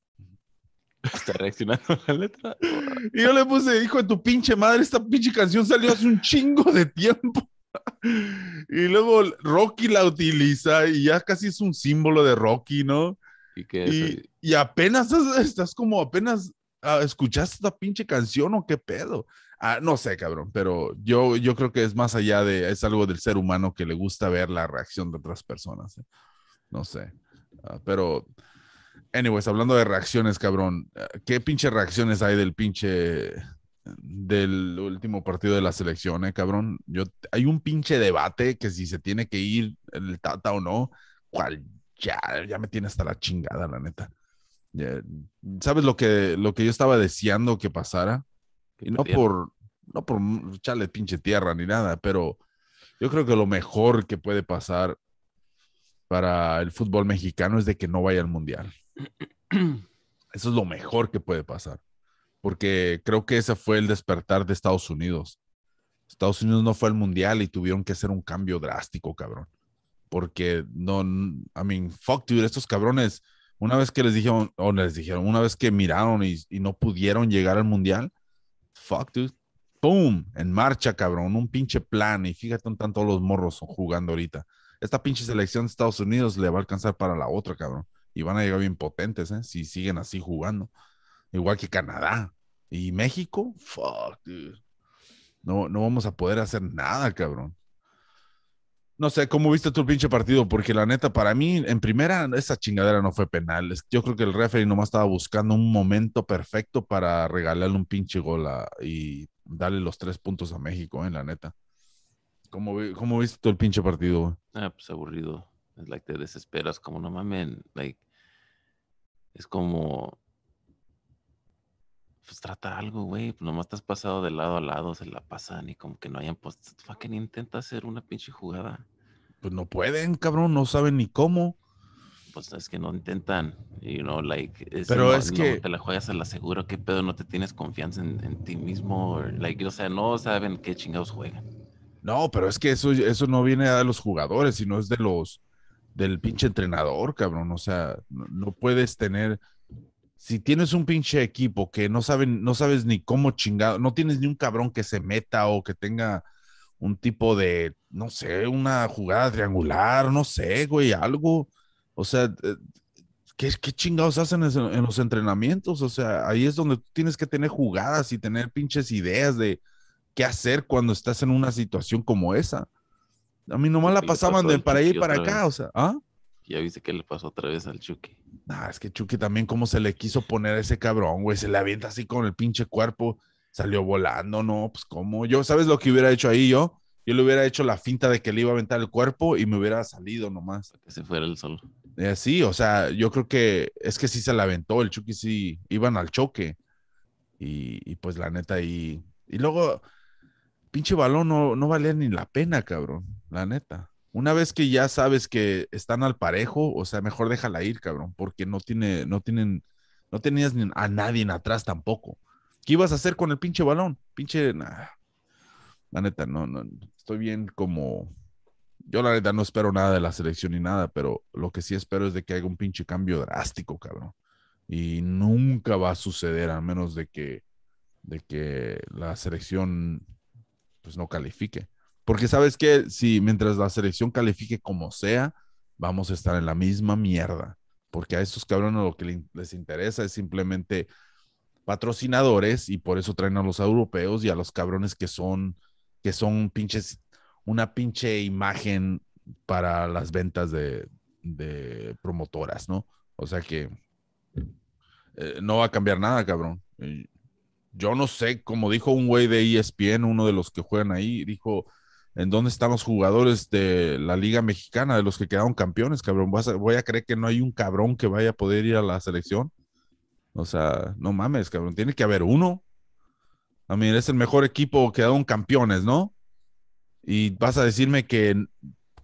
está reaccionando a la letra. <laughs> Y yo le puse, hijo de tu pinche madre, esta pinche canción salió hace un chingo de tiempo. <laughs> Y luego Rocky la utiliza y ya casi es un símbolo de Rocky, ¿no? Y que Y, y apenas estás, estás como apenas ah, escuchaste esta pinche canción o qué pedo. Ah, no sé, cabrón, pero yo, yo creo que es más allá de, es algo del ser humano que le gusta ver la reacción de otras personas. ¿eh? No sé. Ah, pero, anyways, hablando de reacciones, cabrón, ah, ¿qué pinche reacciones hay del pinche del último partido de la selección, eh, cabrón? Yo, hay un pinche debate que si se tiene que ir el Tata o no, cual ya, ya me tiene hasta la chingada, la neta. ¿Sabes lo que, lo que yo estaba deseando que pasara? Y no por, no por echarle pinche tierra ni nada, pero yo creo que lo mejor que puede pasar para el fútbol mexicano es de que no vaya al mundial. <clears throat> Eso es lo mejor que puede pasar. Porque creo que ese fue el despertar de Estados Unidos. Estados Unidos no fue al mundial y tuvieron que hacer un cambio drástico, cabrón. Porque no, I mean, fuck, dude, estos cabrones, una vez que les dijeron, o les dijeron, una vez que miraron y, y no pudieron llegar al mundial, fuck, dude. ¡Pum! En marcha, cabrón. Un pinche plan. Y fíjate un tanto los morros jugando ahorita. Esta pinche selección de Estados Unidos le va a alcanzar para la otra, cabrón. Y van a llegar bien potentes, ¿eh? Si siguen así jugando. Igual que Canadá. Y México, fuck, dude. No, no vamos a poder hacer nada, cabrón. No sé, ¿cómo viste tú el pinche partido? Porque la neta, para mí, en primera, esa chingadera no fue penal. Yo creo que el referee nomás estaba buscando un momento perfecto para regalarle un pinche gol y darle los tres puntos a México, en la neta. ¿Cómo, cómo viste tú el pinche partido? Ah, pues aburrido. Es like te desesperas, como no mames, like es como pues trata algo, güey. Pues nomás estás pasado de lado a lado, se la pasan y como que no hayan pues fucking intenta hacer una pinche jugada. Pues no pueden, cabrón, no saben ni cómo. Pues es que no intentan, you know, like, es Pero no- es no que- te la juegas a la segura, qué pedo, no te tienes confianza en, en ti mismo, or, like, o sea, no saben qué chingados juegan. No, pero es que eso, eso no viene de los jugadores, sino es de los del pinche entrenador, cabrón. O sea, no, no puedes tener. Si tienes un pinche equipo que no saben, no sabes ni cómo chingado, no tienes ni un cabrón que se meta o que tenga un tipo de, no sé, una jugada triangular, no sé, güey, algo. O sea, eh, ¿qué, qué chingados hacen en, los entrenamientos? O sea, ahí es donde tú tienes que tener jugadas y tener pinches ideas de qué hacer cuando estás en una situación como esa. A mí nomás la pasaban de para allá y Chucky para acá, vez. o sea, ¿ah? Ya viste que le pasó otra vez al Chucky. Nah, es que Chucky también cómo se le quiso poner a ese cabrón, güey, se le avienta así con el pinche cuerpo, salió volando, no, pues cómo, yo, ¿sabes lo que hubiera hecho ahí yo? Yo le hubiera hecho la finta de que le iba a aventar el cuerpo y me hubiera salido nomás. Que se fuera el solo. Y así, o sea, yo creo que es que sí se la aventó, el Chucky sí, iban al choque. Y, y pues la neta ahí. Y luego, pinche balón no, no valía ni la pena, cabrón, la neta. Una vez que ya sabes que están al parejo, o sea, mejor déjala ir, cabrón, porque no tiene, no tienen, no tenías ni a nadie en atrás tampoco. ¿Qué ibas a hacer con el pinche balón? Pinche, nah. La neta, no, no, estoy bien como, yo la neta no espero nada de la selección ni nada, pero lo que sí espero es de que haya un pinche cambio drástico, cabrón. Y nunca va a suceder a menos de que, de que la selección pues no califique. Porque sabes que si mientras la selección califique como sea, vamos a estar en la misma mierda. Porque a estos cabrones lo que le- les interesa es simplemente patrocinadores y por eso traen a los europeos y a los cabrones que son, que son pinches, una pinche imagen para las ventas de, promotoras, ¿no? O sea que eh, no va a cambiar nada, cabrón. Yo no sé, como dijo un güey de ESPN, uno de los que juegan ahí, dijo, ¿en dónde están los jugadores de la Liga Mexicana, de los que quedaron campeones, cabrón? ¿Vas a- voy a creer que no hay un cabrón que vaya a poder ir a la selección. O sea, no mames, cabrón, tiene que haber uno. A mí es el mejor equipo, quedaron campeones, ¿no? Y vas a decirme que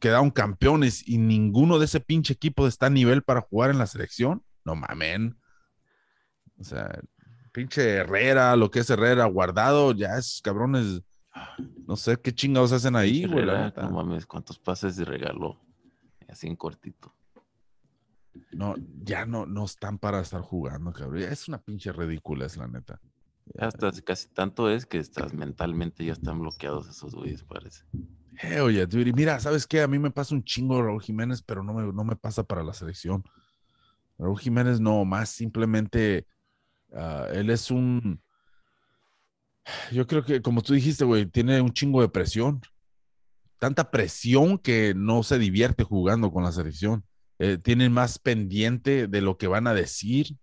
quedaron campeones y ninguno de ese pinche equipo está a nivel para jugar en la selección. No mamen. O sea, pinche Herrera, lo que es Herrera, guardado, ya esos cabrones, no sé qué chingados hacen ahí, güey. no mames, cuántos pases de regaló. Así en cortito. No, ya no, no están para estar jugando, cabrón. Es una pinche ridícula, es la neta. Hasta casi tanto es que estás mentalmente ya están bloqueados esos güeyes, parece. Dude. Y mira, ¿sabes qué? A mí me pasa un chingo Raúl Jiménez, pero no me, no me pasa para la selección. Raúl Jiménez no, más simplemente ah, él es un. Yo creo que, como tú dijiste, güey, tiene un chingo de presión. Tanta presión que no se divierte jugando con la selección. Eh, tienen más pendiente de lo que van a decir,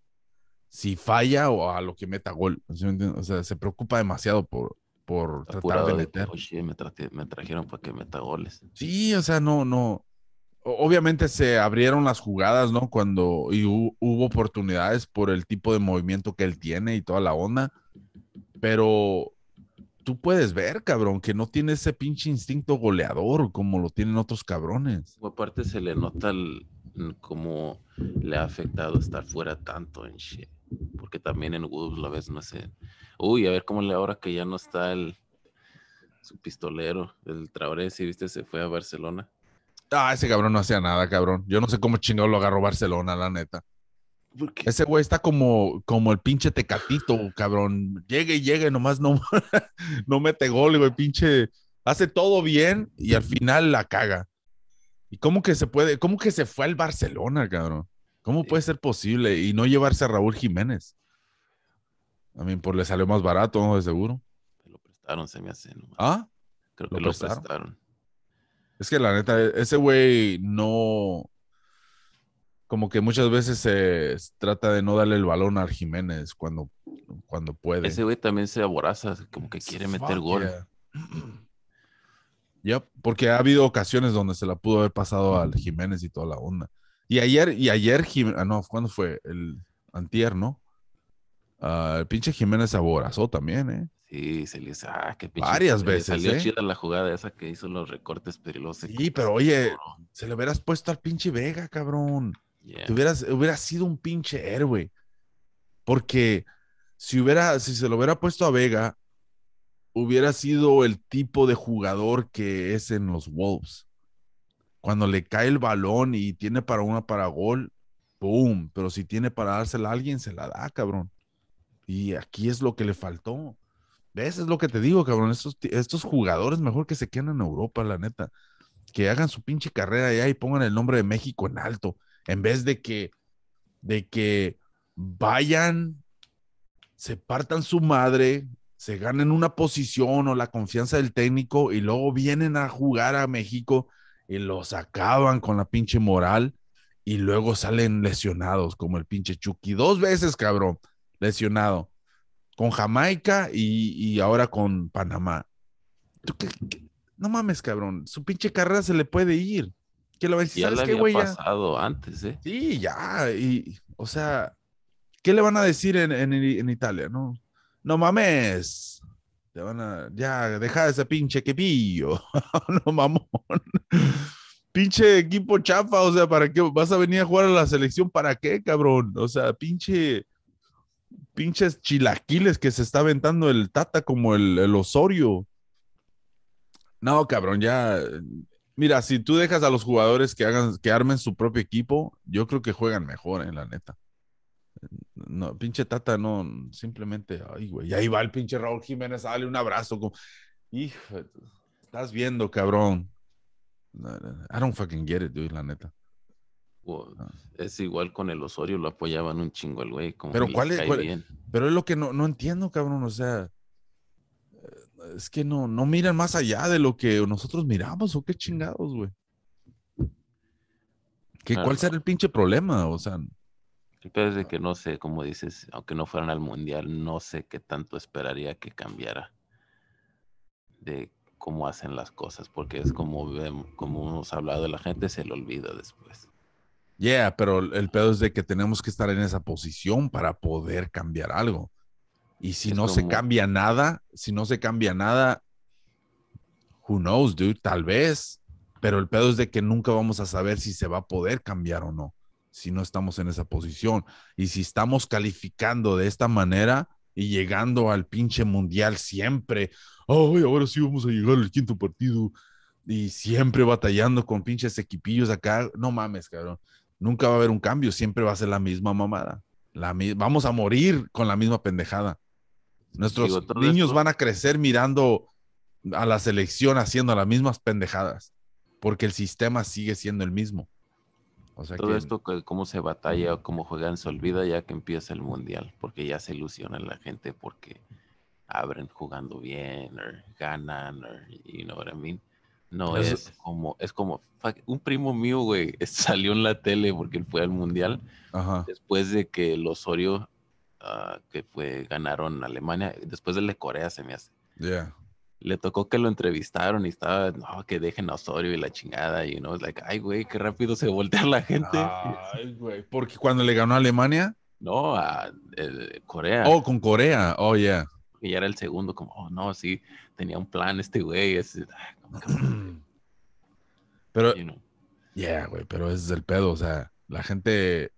si falla o a lo que meta gol. ¿sí me entiendes? O sea, se preocupa demasiado por, por tratar de meter. "Oye, me, trajeron para que meta goles. Sí, o sea, no, no. Obviamente se abrieron las jugadas, ¿no? Cuando y hu- hubo oportunidades por el tipo de movimiento que él tiene y toda la onda. Pero tú puedes ver, cabrón, que no tiene ese pinche instinto goleador como lo tienen otros cabrones. Aparte se le nota el- cómo le ha afectado estar fuera tanto en shit. Porque también en Wolves la vez no sé. Uy, a ver cómo le ahora que ya no está el su pistolero, el Traoré, si viste, se fue a Barcelona. Ah, ese cabrón no hacía nada, cabrón. Yo no sé cómo chingado lo agarró Barcelona, la neta. Ese güey está como, como el pinche tecatito, cabrón. Llegue y llegue, nomás no, <laughs> no mete gol, güey, pinche. Hace todo bien y al final la caga. ¿Y cómo que se puede, cómo que se fue al Barcelona, cabrón? ¿Cómo puede ser posible y no llevarse a Raúl Jiménez? A mí, por le salió más barato, ¿no? De seguro. lo prestaron, se me hace. nomás. Ah, Creo ¿lo que lo prestaron? es que la neta, ese güey no. Como que muchas veces se trata de no darle el balón al Jiménez cuando, cuando puede. Ese güey también se aboraza, como que quiere meter gol. yeah. Yep, porque ha habido ocasiones donde se la pudo haber pasado al Jiménez y toda la onda. Y ayer, y ayer, Jim- ah, no, ¿cuándo fue? El antier, ¿no? Ah, el pinche Jiménez se aborazó también, ¿eh? Sí, se le dice, ah, qué pinche. Varias se veces, Salió ¿eh? chida la jugada esa que hizo los recortes, se Sí, pero oye, se le hubieras puesto al pinche Vega, cabrón. Yeah. Te hubieras, hubiera sido un pinche héroe. Porque si hubiera, si se lo hubiera puesto a Vega, hubiera sido el tipo de jugador que es en los Wolves. Cuando le cae el balón y tiene para una para gol, boom. Pero si tiene para dársela a alguien, se la da, cabrón. Y aquí es lo que le faltó. ¿Ves? Es lo que te digo, cabrón. Estos, estos jugadores mejor que se queden en Europa, la neta. Que hagan su pinche carrera allá y pongan el nombre de México en alto. En vez de que, de que vayan, se partan su madre, se ganen una posición o la confianza del técnico y luego vienen a jugar a México y los acaban con la pinche moral y luego salen lesionados como el pinche Chucky. Dos veces, cabrón, lesionado. Con Jamaica y, y ahora con Panamá. ¿Tú qué- qué? No mames, cabrón. Su pinche carrera se le puede ir. ¿Qué lo va a decir? Ya le ¿Sabes qué, había güey? Ya- pasado antes, ¿eh? Sí, ya. Y, o sea, ¿qué le van a decir en, en- en Italia? No, no mames. Te van a, ya, deja ese pinche quepillo. <laughs> no mamón. pinche equipo chafa, o sea, ¿para qué vas a venir a jugar a la selección? ¿Para qué, cabrón? O sea, pinche, pinches chilaquiles que se está aventando el Tata como el, el Osorio. No, cabrón, ya. Mira, si tú dejas a los jugadores que hagan, que armen su propio equipo, yo creo que juegan mejor, en la neta. No, pinche Tata, no, simplemente, ay, güey, y ahí va el pinche Raúl Jiménez, dale un abrazo. Como, hijo, estás viendo, cabrón. I don't fucking get it, dude, la neta. Es igual con el Osorio, lo apoyaban un chingo el güey. Como Pero ¿cuál es- cuál-. Pero es lo que no, no entiendo, cabrón, o sea, eh, es que no, no miran más allá de lo que nosotros miramos, o qué chingados, güey. ¿Qué, Ah, ¿Cuál será el pinche problema? O sea, El peor es de que no sé, como dices, aunque no fueran al mundial, no sé qué tanto esperaría que cambiara de cómo hacen las cosas, porque es como, hemos hablado, la gente se le olvida después. Yeah, pero el- pedo es de que tenemos que estar en esa posición para poder cambiar algo. Y si Es no se cambia nada, si no se cambia nada, who knows, dude, tal vez. Pero el pedo es de que nunca vamos a saber si se va a poder cambiar o no, si no estamos en esa posición. Y si estamos calificando de esta manera y llegando al pinche mundial siempre, ay, ahora sí vamos a llegar al quinto partido. Y siempre batallando con pinches equipillos acá, no mames, cabrón nunca va a haber un cambio, siempre va a ser la misma mamada. La mi- vamos a morir con la misma pendejada. Nuestros Digo, niños esto- van a crecer mirando a la selección haciendo las mismas pendejadas, porque el sistema sigue siendo el mismo. O sea Todo que, esto, cómo se batalla o cómo juegan, se olvida ya que empieza el mundial, porque ya se ilusiona la gente porque abren jugando bien, o ganan, o, you know what I mean. No Eso- es como, es como, fuck, un primo mío, güey, <laughs> salió en la tele porque él fue al mundial ajá, después de que el Osorio, ah, que fue, ganaron Alemania, después del de Corea se me hace. yeah. Le tocó que lo entrevistaron y estaba, no, que dejen a Osorio y la chingada, y no, es like, ay, güey, qué rápido se voltea la gente. <laughs> Ay, güey, porque cuando le ganó a Alemania, No, a el- Corea. oh, con Corea, oh, yeah. que ya era el segundo, como, oh, no, sí, tenía un plan este güey. Es, como que, <clears throat> Pero, you know. Yeah, güey, pero ese es el pedo, o sea, la gente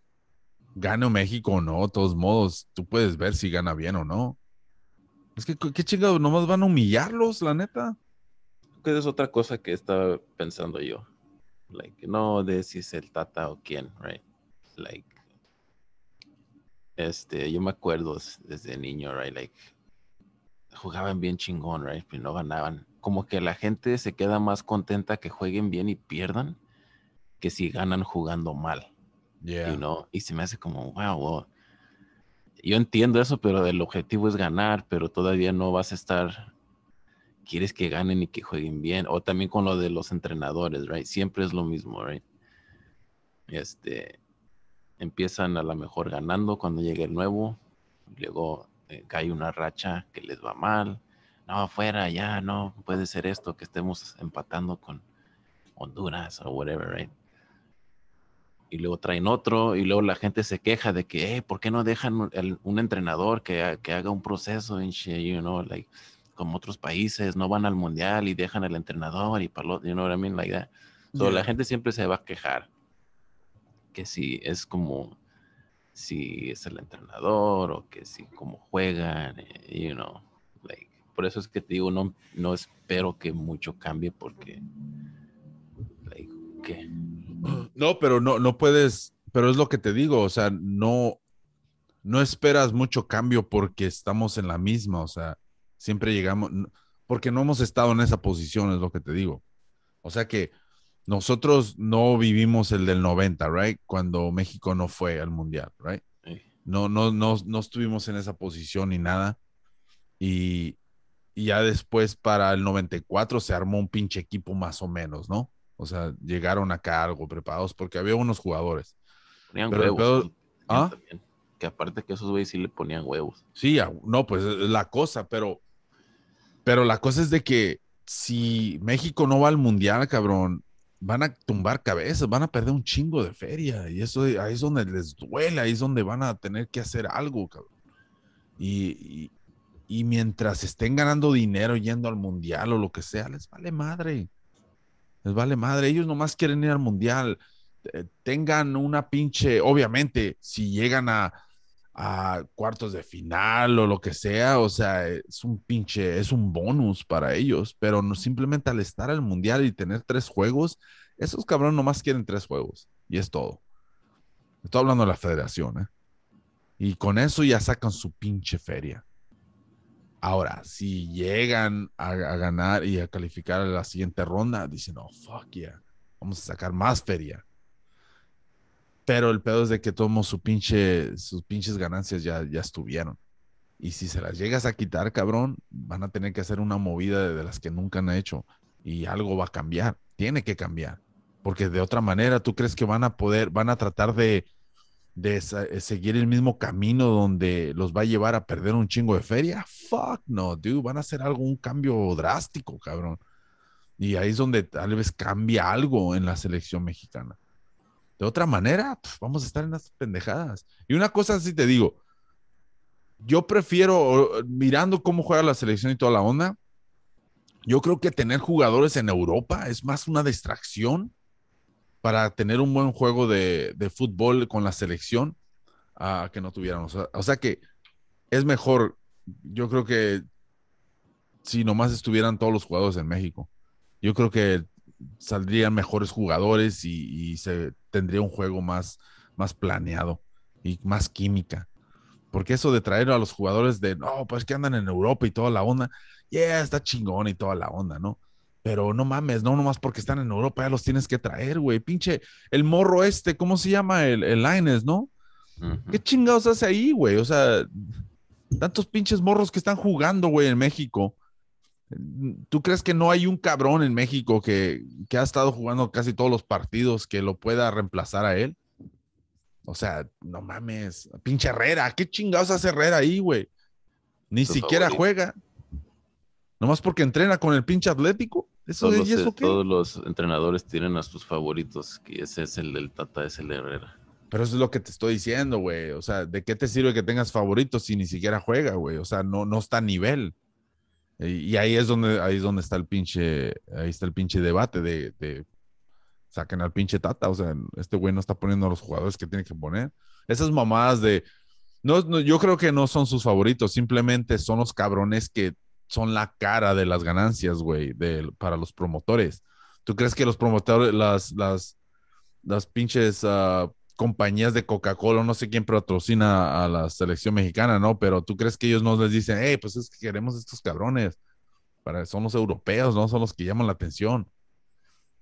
gane o México o no, de todos modos, tú puedes ver si gana bien o no. Es que, ¿qué chingados? ¿Nomás van a humillarlos, la neta? Que es otra cosa que estaba pensando yo. Like, no de si es el Tata o quién, right? Like, este, yo me acuerdo desde niño, right? Like, jugaban bien chingón, right? Pero no ganaban. Como que la gente se queda más contenta que jueguen bien y pierdan que si ganan jugando mal. Yeah. you know, y se me hace como, wow, wow. Yo entiendo eso, pero el objetivo es ganar, pero todavía no vas a estar, quieres que ganen y que jueguen bien, o también con lo de los entrenadores, right? Siempre es lo mismo, right? Este, empiezan a lo mejor ganando cuando llega el nuevo, luego eh, cae una racha que les va mal, no, afuera, ya, no, puede ser esto, que estemos empatando con Honduras o whatever, right? Y luego traen otro, y luego la gente se queja de que, "Eh, ¿por qué no dejan un, el- un entrenador que, que haga un proceso en you know, like, como otros países, no van al mundial y dejan al entrenador y para you know what I mean, like that. So, la Yeah. gente siempre se va a quejar. que si es como si es el entrenador o que si cómo juegan, you know, like, por eso es que te digo, no, no espero que mucho cambie porque, like, ¿qué? No, pero no, no puedes, pero es lo que te digo, o sea, no, no esperas mucho cambio porque estamos en la misma, o sea, siempre llegamos, porque no hemos estado en esa posición, es lo que te digo. O sea que nosotros no vivimos el del 90, right? Cuando México no fue al mundial, right? No, no, no, no estuvimos en esa posición ni nada. Y, y ya después para el 94 se armó un pinche equipo más o menos, ¿no? O sea, llegaron acá algo preparados porque había unos jugadores. Ponían Pero huevos. ¿Ah? También. Que aparte que esos güeyes sí le ponían huevos. Sí, no, pues es la cosa, pero, pero la cosa es de que si México no va al mundial, cabrón, van a tumbar cabezas, van a perder un chingo de feria y eso ahí es donde les duele, ahí es donde van a tener que hacer algo, cabrón. Y, y, y mientras estén ganando dinero yendo al mundial o lo que sea, les vale madre. Les vale madre. Ellos nomás quieren ir al mundial. Eh, Tengan una pinche, obviamente, si llegan a, cuartos de final o lo que sea, o sea, es un pinche, es un bonus para ellos, pero no simplemente al estar al mundial y tener tres juegos, esos cabrones nomás quieren tres juegos y es todo. Estoy hablando de la federación, ¿eh? Y con eso ya sacan su pinche feria. Ahora, si llegan a, ganar y a calificar a la siguiente ronda, dicen, oh, fuck yeah, vamos a sacar más feria. Pero el pedo es de que tomos su pinche, sus pinches ganancias ya, ya estuvieron. Y si se las llegas a quitar, cabrón, van a tener que hacer una movida de las que nunca han hecho. Y algo va a cambiar. Tiene que cambiar. Porque de otra manera, ¿tú crees que van a poder, van a tratar de, de eh, seguir el mismo camino donde los va a llevar a perder un chingo de feria? Fuck no, dude. Van a hacer algo, un cambio drástico, cabrón. Y ahí es donde tal vez cambia algo en la selección mexicana. De otra manera, pf, vamos a estar en las pendejadas. Y una cosa sí te digo, yo prefiero, mirando cómo juega la selección y toda la onda, yo creo que tener jugadores en Europa es más una distracción para tener un buen juego de, fútbol con la selección a que no tuvieran. O sea, que es mejor, yo creo que si nomás estuvieran todos los jugadores en México, yo creo que saldrían mejores jugadores y, y se tendría un juego más, más planeado y más química. Porque eso de traer a los jugadores de, no, pues que andan en Europa y toda la onda, yeah, está chingón y toda la onda, ¿no? Pero no mames, no nomás porque están en Europa ya los tienes que traer, güey. Pinche, el morro este, ¿cómo se llama? El, el Lainez, ¿no? ¿Qué chingados hace ahí, güey? O sea, tantos pinches morros que están jugando, güey, en México. ¿Tú crees que no hay un cabrón en México que, que ha estado jugando casi todos los partidos que lo pueda reemplazar a él? O sea, no mames. Pinche Herrera, ¿qué chingados hace Herrera ahí, güey? Ni siquiera favorito. juega. Nomás porque entrena con el pinche Atlético. ¿Eso, Todos, ¿y los, eso eh, qué? todos los entrenadores tienen a sus favoritos, que ese es el del Tata, es el Herrera. Pero eso es lo que te estoy diciendo, güey. O sea, ¿de qué te sirve que tengas favoritos si ni siquiera juega, güey? O sea, no, no está a nivel. Y, y ahí es donde, ahí es donde está el pinche, ahí está el pinche debate de, de saquen al pinche Tata. O sea, este güey no está poniendo a los jugadores que tiene que poner. Esas mamadas de, no, no, yo creo que no son sus favoritos, simplemente son los cabrones que son la cara de las ganancias, güey, de- para los promotores. ¿Tú crees que los promotores, las, las, las pinches ah, compañías de Coca-Cola, no sé quién patrocina a la selección mexicana, ¿no? Pero tú crees que ellos no les dicen, hey, pues es que queremos estos cabrones. Para, son los europeos, ¿no? Son los que llaman la atención.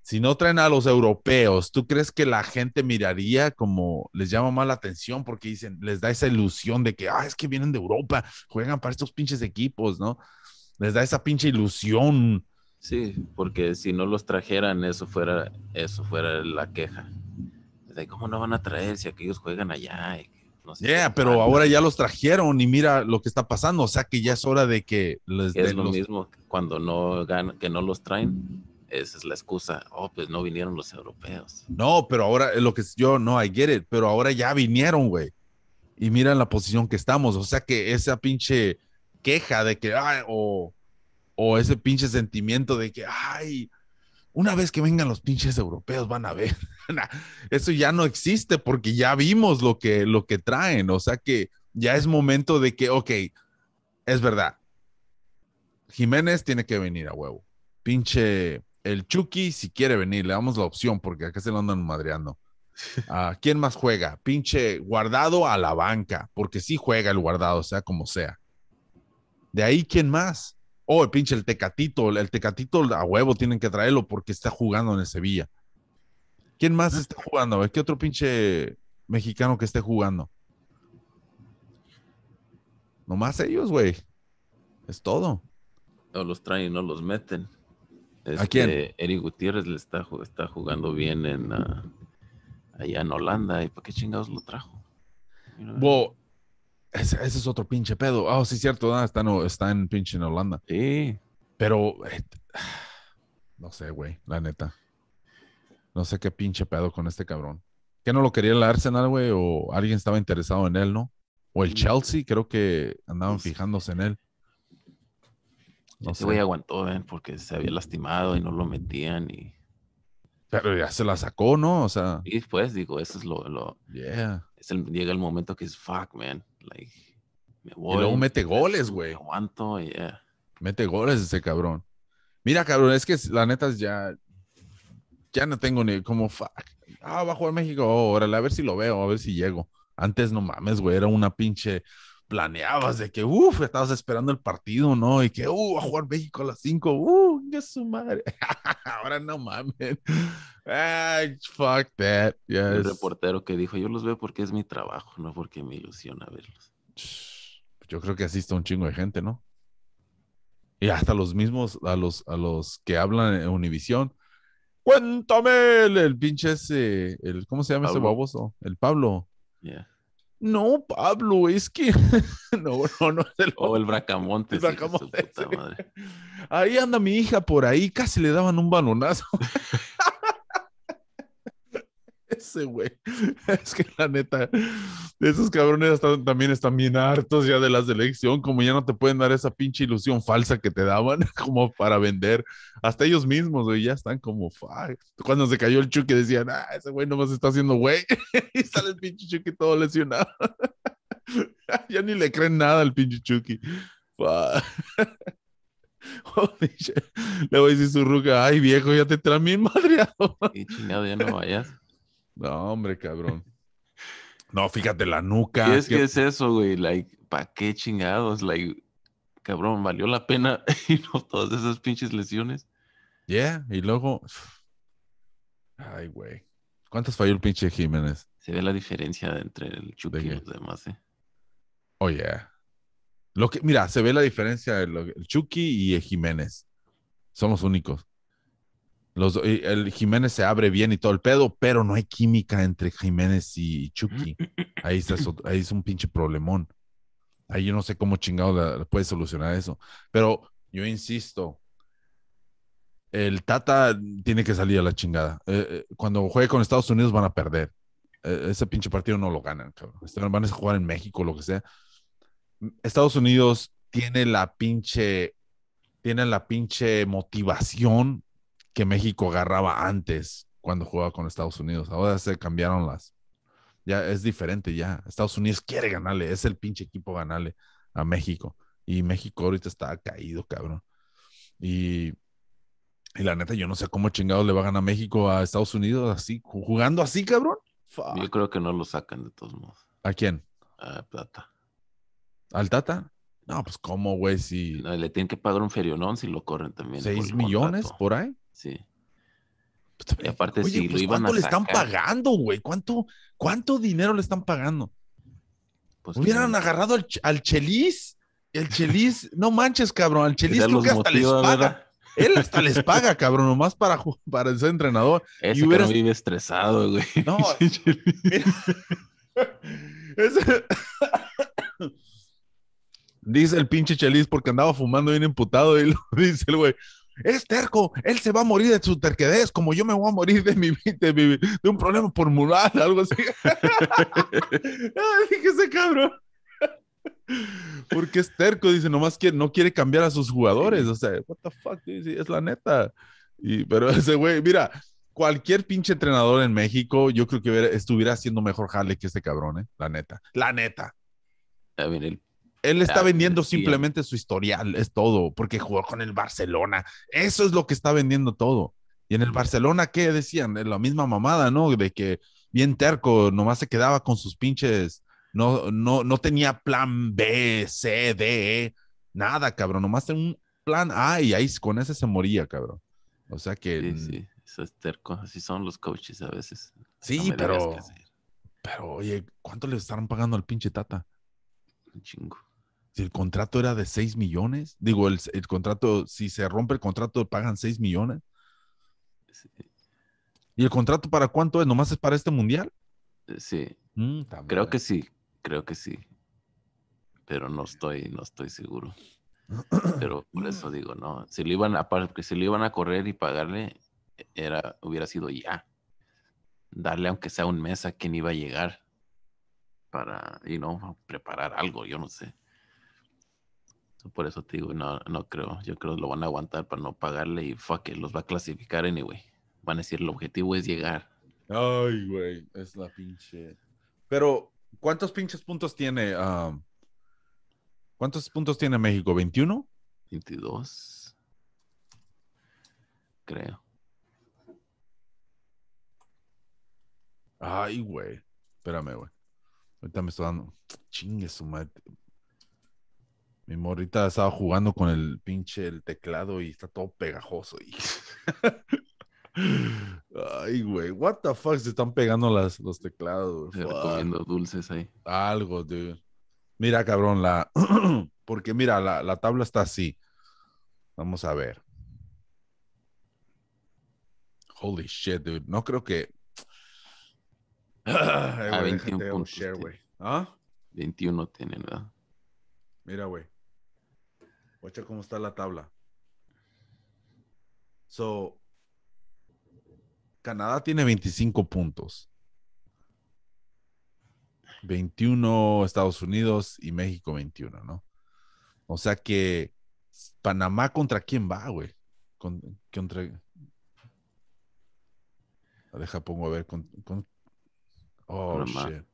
Si no traen a los europeos, ¿tú crees que la gente miraría como les llama más la atención? Porque dicen, les da esa ilusión de que, ah, es que vienen de Europa, juegan para estos pinches equipos, ¿no? Les da esa pinche ilusión. Sí, porque si no los trajeran, eso fuera, eso fuera la queja. De cómo no van a traer si aquellos juegan allá. y no sé Yeah, pero manda. ahora ya los trajeron y mira lo que está pasando. O sea que ya es hora de que les Es lo los- mismo cuando no ganan, que no los traen. Esa es la excusa. Oh, pues no vinieron los europeos. No, pero ahora lo que yo no, I get it, pero ahora ya vinieron, güey. Y mira la posición que estamos. O sea que esa pinche queja de que, ay, o, o ese pinche sentimiento de que, ay, Una vez que vengan los pinches europeos van a ver. <laughs> Eso ya no existe porque ya vimos lo que, lo que traen. O sea que ya es momento de que, ok, es verdad. Jiménez tiene que venir a huevo. Pinche el Chucky, si quiere venir, le damos la opción porque acá se lo andan madreando. Ah, ¿Quién más juega? Pinche guardado a la banca, porque sí juega el guardado, sea como sea. De ahí, ¿quién más? Oh, el pinche el Tecatito, el Tecatito a huevo tienen que traerlo porque está jugando en el Sevilla. ¿Quién más está jugando? A ver, ¿qué otro pinche mexicano que esté jugando? Nomás ellos, güey. Es todo. No los traen y no los meten. ¿A quién? Este, Eric Gutiérrez le está, está jugando bien en ah, allá en Holanda. ¿Y para qué chingados lo trajo? Bo, ese, ese es otro pinche pedo. Oh, sí, cierto, ah, está, en- está en pinche en Holanda. Sí, Pero, eh, no sé, güey, la neta. No sé qué pinche pedo con este cabrón. ¿Que no lo quería el Arsenal, güey? ¿O alguien estaba interesado en él, no? O el Chelsea, creo que andaban Pues- fijándose en él. No ese sé. güey aguantó, ¿eh? porque se había lastimado y no lo metían. Y, Pero ya se la sacó, ¿no? O sea, y después, digo, eso es lo. lo yeah. es el- llega el momento que es fuck, man. Like, me voy. luego mete me goles, güey. Aguanto, yeah. Mete goles ese cabrón. Mira, cabrón, es que la neta es ya. Ya no tengo ni como fuck. Ah, va a jugar México. Oh, órale, a ver si lo veo, a ver si llego. Antes no mames, güey, era una pinche. Planeabas de que, uff, estabas esperando el partido, ¿no? Y que, uh, va a jugar México a las 5. Uh, qué su madre. <laughs> Ahora no mames. Ay, fuck that. El reportero que dijo, yo los veo porque es mi trabajo, no porque me ilusiona verlos. Yo creo que asiste un chingo de gente, ¿no? Y hasta los mismos, a los, a los que hablan en Univisión. Cuéntame el, el pinche ese, el, ¿cómo se llama ese baboso? El Pablo. Yeah. No, Pablo, es que. <laughs> no, no, no es el O el Bracamonte. El Bracamonte, sí. Ahí anda mi hija por ahí, casi le daban un balonazo. <laughs> Ese güey. <laughs> Es que la neta, esos cabrones están- también están bien hartos ya de la selección, como ya no te pueden dar esa pinche ilusión falsa que te daban <laughs> como para vender. Hasta ellos mismos, güey, ya están como, fuck. Cuando se cayó el Chucky decían, ah, ese güey nomás está haciendo güey. <laughs> y sale el pinche Chucky todo lesionado. ya ni le creen nada al pinche Chucky. Le voy a decir su ruca, ay viejo, ya te traen bien madreado. Qué chingado, ya no vayas. No, hombre, cabrón. <laughs> No, fíjate la nuca. ¿Qué es que es eso, güey? Like, ¿para qué chingados? Like, cabrón, ¿valió la pena <laughs> y no todas esas pinches lesiones? Yeah, y luego. Ay, güey. ¿Cuántos falló el pinche Jiménez? Se ve la diferencia entre el Chucky y los demás, ¿eh? Oh, yeah. Lo que, mira, se ve la diferencia de lo- el Chucky y el Jiménez. Son los únicos. Los, el Jiménez se abre bien y todo el pedo, pero no hay química entre Jiménez y Chucky. Ahí, está, ahí es un pinche problemón. Ahí yo no sé cómo chingado la- la puede solucionar eso. Pero yo insisto, el Tata tiene que salir a la chingada. Eh, eh, cuando juegue con Estados Unidos van a perder. Eh, ese pinche partido no lo ganan, cabrón. Van a jugar en México, lo que sea. Estados Unidos tiene la pinche, tiene la pinche motivación que México agarraba antes cuando jugaba con Estados Unidos. Ahora se cambiaron las. Ya es diferente ya. Estados Unidos quiere ganarle, es el pinche equipo ganarle a México. Y México ahorita está caído, cabrón. Y, y la neta, yo no sé cómo chingados le va a ganar México a Estados Unidos así, ju- jugando así, cabrón. Fuck. Yo creo que no lo sacan de todos modos. ¿A quién? A Plata. ¿Al Tata? No, pues cómo, güey, si No, le tienen que pagar un ferionón si lo corren también. seis millones contrato. por ahí. Sí. Y aparte, Oye, si lo pues, iban ¿cuánto a le están sacar? pagando, güey? ¿Cuánto, ¿Cuánto dinero le están pagando? Pues Hubieran agarrado al, al Chelis. El Chelis, <laughs> no manches, cabrón. Al Chelis creo que hasta les motiva, paga. ¿verdad? Él hasta les <laughs> paga, cabrón, nomás para, para ser entrenador. Ese hubieras- cabrón vive estresado, güey. <laughs> No. Ese- Dice el pinche Chelis porque andaba fumando bien emputado y lo dice el güey. Es terco, él se va a morir de su terquedez, como yo me voy a morir de mi, de, un problema pulmonar, algo así. <laughs> Ay, ese cabrón. Porque es terco, dice, nomás que no quiere cambiar a sus jugadores. O sea, what the fuck, es la neta. Y, pero ese güey, mira, cualquier pinche entrenador en México, yo creo que estuviera haciendo mejor jale que este cabrón, ¿eh? La neta. La neta. A ver, el- Él está vendiendo simplemente su historial, es todo, porque jugó con el Barcelona. Eso es lo que está vendiendo todo. Y en el Barcelona, ¿qué decían? La misma mamada, ¿no? De que bien terco, nomás se quedaba con sus pinches, no, no, no tenía plan B, C, D, E, nada, cabrón, nomás tenía un plan A y ahí con ese se moría, cabrón. O sea que, sí, sí, eso es terco. Así son los coaches a veces. sí, No pero, pero, oye, ¿cuánto le estarán pagando al pinche Tata? Un chingo. Si el contrato era de 6 millones, digo, el, el contrato, si se rompe el contrato, pagan 6 millones. Sí, ¿Y el contrato para cuánto es? ¿Nomás es para este mundial? sí, Mm, creo que sí, creo que sí. Pero no estoy, no estoy seguro. Pero por eso digo, no. Si le iban a, si le iban a correr y pagarle, era, hubiera sido ya. Darle aunque sea un mes a quien iba a llegar para, y no, preparar algo, yo no sé. Por eso te digo, no, no creo. Yo creo que lo van a aguantar para no pagarle y fuck it, los va a clasificar anyway. Van a decir, el objetivo es llegar. Ay, güey, es la pinche. Pero, ¿cuántos pinches puntos tiene? ah, ¿Cuántos puntos tiene México? ¿21? 22. Creo. Ay, güey. Espérame, güey. Ahorita me estoy dando. Chingue su madre. Mi morrita estaba jugando con el pinche el teclado y está todo pegajoso. y- <laughs> Ay, güey. What the fuck se están pegando las, los teclados. Fuck. recomiendo dulces ahí. Algo, dude. Mira, cabrón, la. <clears throat> Porque mira, la, la tabla está así. Vamos a ver. Holy shit, dude. No creo que. <clears throat> Ah, güey, 21 déjate hago puntos share. ¿Ah? 21 tienen, ¿verdad? Mira, güey. Guacha cómo está la tabla. So, Canadá tiene 25 puntos. 21 Estados Unidos y México 21, ¿no? O sea que Panamá contra quién va, güey? Con- contra Deja pongo a ver con, con- Oh Panamá. shit.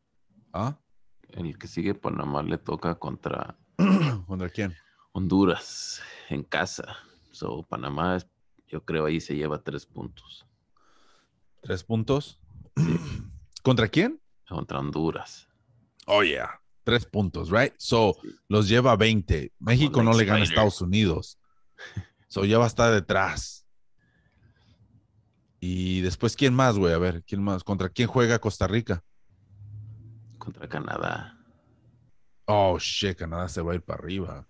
¿Ah? El que sigue Panamá le toca contra <clears throat> ¿Contra quién? Honduras en casa. So, Panamá, yo creo ahí se lleva tres puntos. ¿Tres puntos? <clears throat> ¿Contra quién? Contra Honduras. Oh, yeah. Tres puntos, right? So, Sí. los lleva 20. México no le gana a. Estados Unidos. <laughs> So, ya va a estar detrás. Y después, ¿quién más, güey? A ver, ¿quién más? ¿Contra quién juega Costa Rica? Contra Canadá. Oh, shit, Canadá se va a ir para arriba.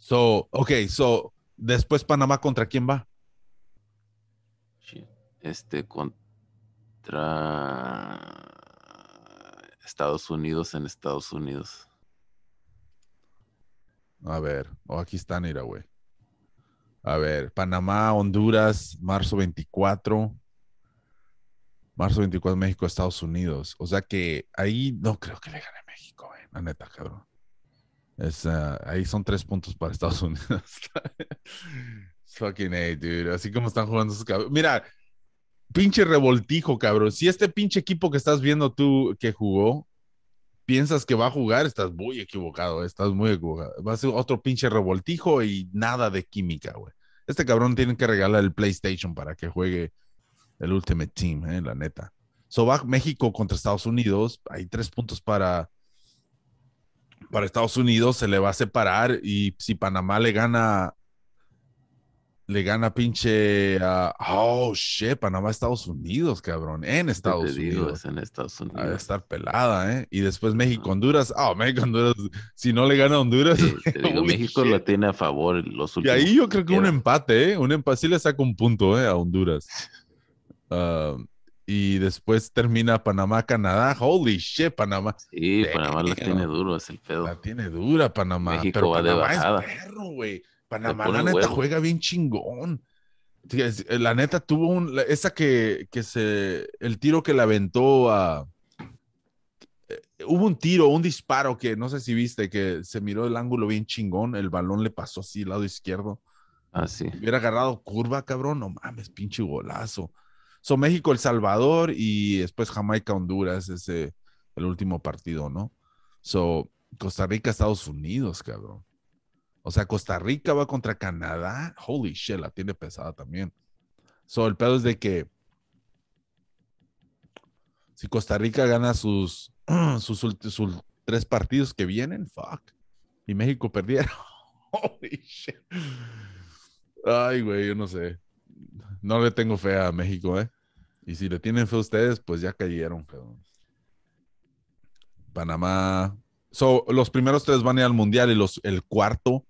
So, ok, so, después Panamá, ¿contra quién va? Este contra Estados Unidos en Estados Unidos. A ver, oh, aquí están, mira, güey. A ver, Panamá, Honduras, marzo 24. Marzo 24, México, Estados Unidos. O sea que ahí no creo que le gane México, güey. La neta, cabrón. Ah, ahí son tres puntos para Estados <laughs> Unidos. Fucking A, dude. Así como están jugando esos cabrones. Mira, pinche revoltijo, cabrón. Si este pinche equipo que estás viendo tú que jugó, piensas que va a jugar, estás muy equivocado, estás muy equivocado. Va a ser otro pinche revoltijo y nada de química, güey. Este cabrón tiene que regalar el PlayStation para que juegue el Ultimate Team, eh, la neta. So México contra Estados Unidos, hay tres puntos para, para Estados Unidos, se le va a separar y si Panamá le gana, le gana pinche, a oh shit, Panamá Estados Unidos, cabrón, en Estados digo, Unidos. es en Estados Ha de Unidos. estar pelada, ¿eh? Y después México-Honduras. Ah, México-Honduras. Si no le gana a Honduras. Sí, te <laughs> digo, México shit. lo tiene a favor los Y últimos. ahí yo creo que un empate, ¿eh? Un empate. Sí le saca un punto, ¿eh? A Honduras. Ah, y después termina Panamá-Canadá. Holy shit, Panamá. Sí, Panamá la tiene duro, es el pedo. La tiene dura Panamá. México pero va de Panamá bajada. es perro, güey. Panamá, la neta, juega bien chingón. Es- La neta tuvo un. la- Esa que, que se. El tiro que le aventó a. eh, Hubo un tiro, un disparo que no sé si viste, que se miró el ángulo bien chingón. El balón le pasó así lado izquierdo. Ah, sí. Hubiera agarrado curva, cabrón. No mames, pinche golazo. So, México, El Salvador y después Jamaica, Honduras, ese el último partido, ¿no? So, Costa Rica, Estados Unidos, cabrón. O sea, Costa Rica va contra Canadá. Holy shit, la tiene pesada también. So, el pedo es de que si Costa Rica gana sus, <clears throat> sus, sus tres partidos que vienen, fuck. Y México perdiera. <laughs> Holy shit. Ay, güey, yo no sé. No le tengo fe a México, ¿eh? Y si le tienen fe a ustedes, pues ya cayeron, cabrón. Panamá. So, los primeros tres van a ir al mundial y los, el cuarto.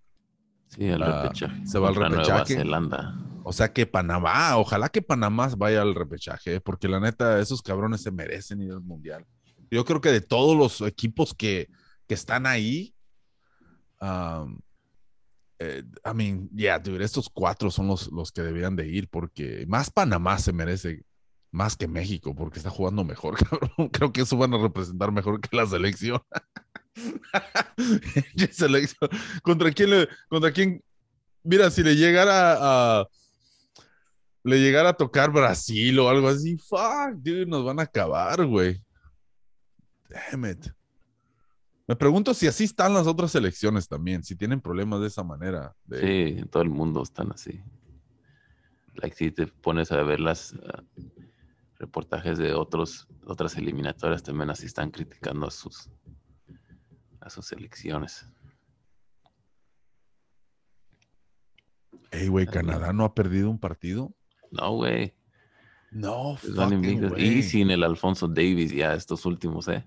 Sí, el Ah, repechaje. se va al Nueva repechaje. Zelanda. O sea que Panamá, ojalá que Panamá vaya al repechaje, ¿eh? porque la neta, esos cabrones se merecen ir al mundial. Yo creo que de todos los equipos que, que están ahí, um, eh, I mean, yeah, dude, estos cuatro son los, los que deberían de ir, porque más Panamá se merece más que México, porque está jugando mejor, <laughs> cabrón. Creo que eso van a representar mejor que la selección. <laughs> ¿Contra quién le, contra quién? Mira, si le llegara a, le llegara a tocar Brasil o algo así, fuck, dude, nos van a acabar, güey. Damn it. Me pregunto si así están las otras selecciones también, si tienen problemas de esa manera. de- Sí, en todo el mundo están así. Like, si te pones a ver las ah, reportajes de otros, otras eliminatorias, también así están criticando a sus a sus selecciones. Ey, güey, Canadá no ha perdido un partido. No, güey. No, Están fucking way. Y sin el Alfonso Davis ya estos últimos, ¿eh?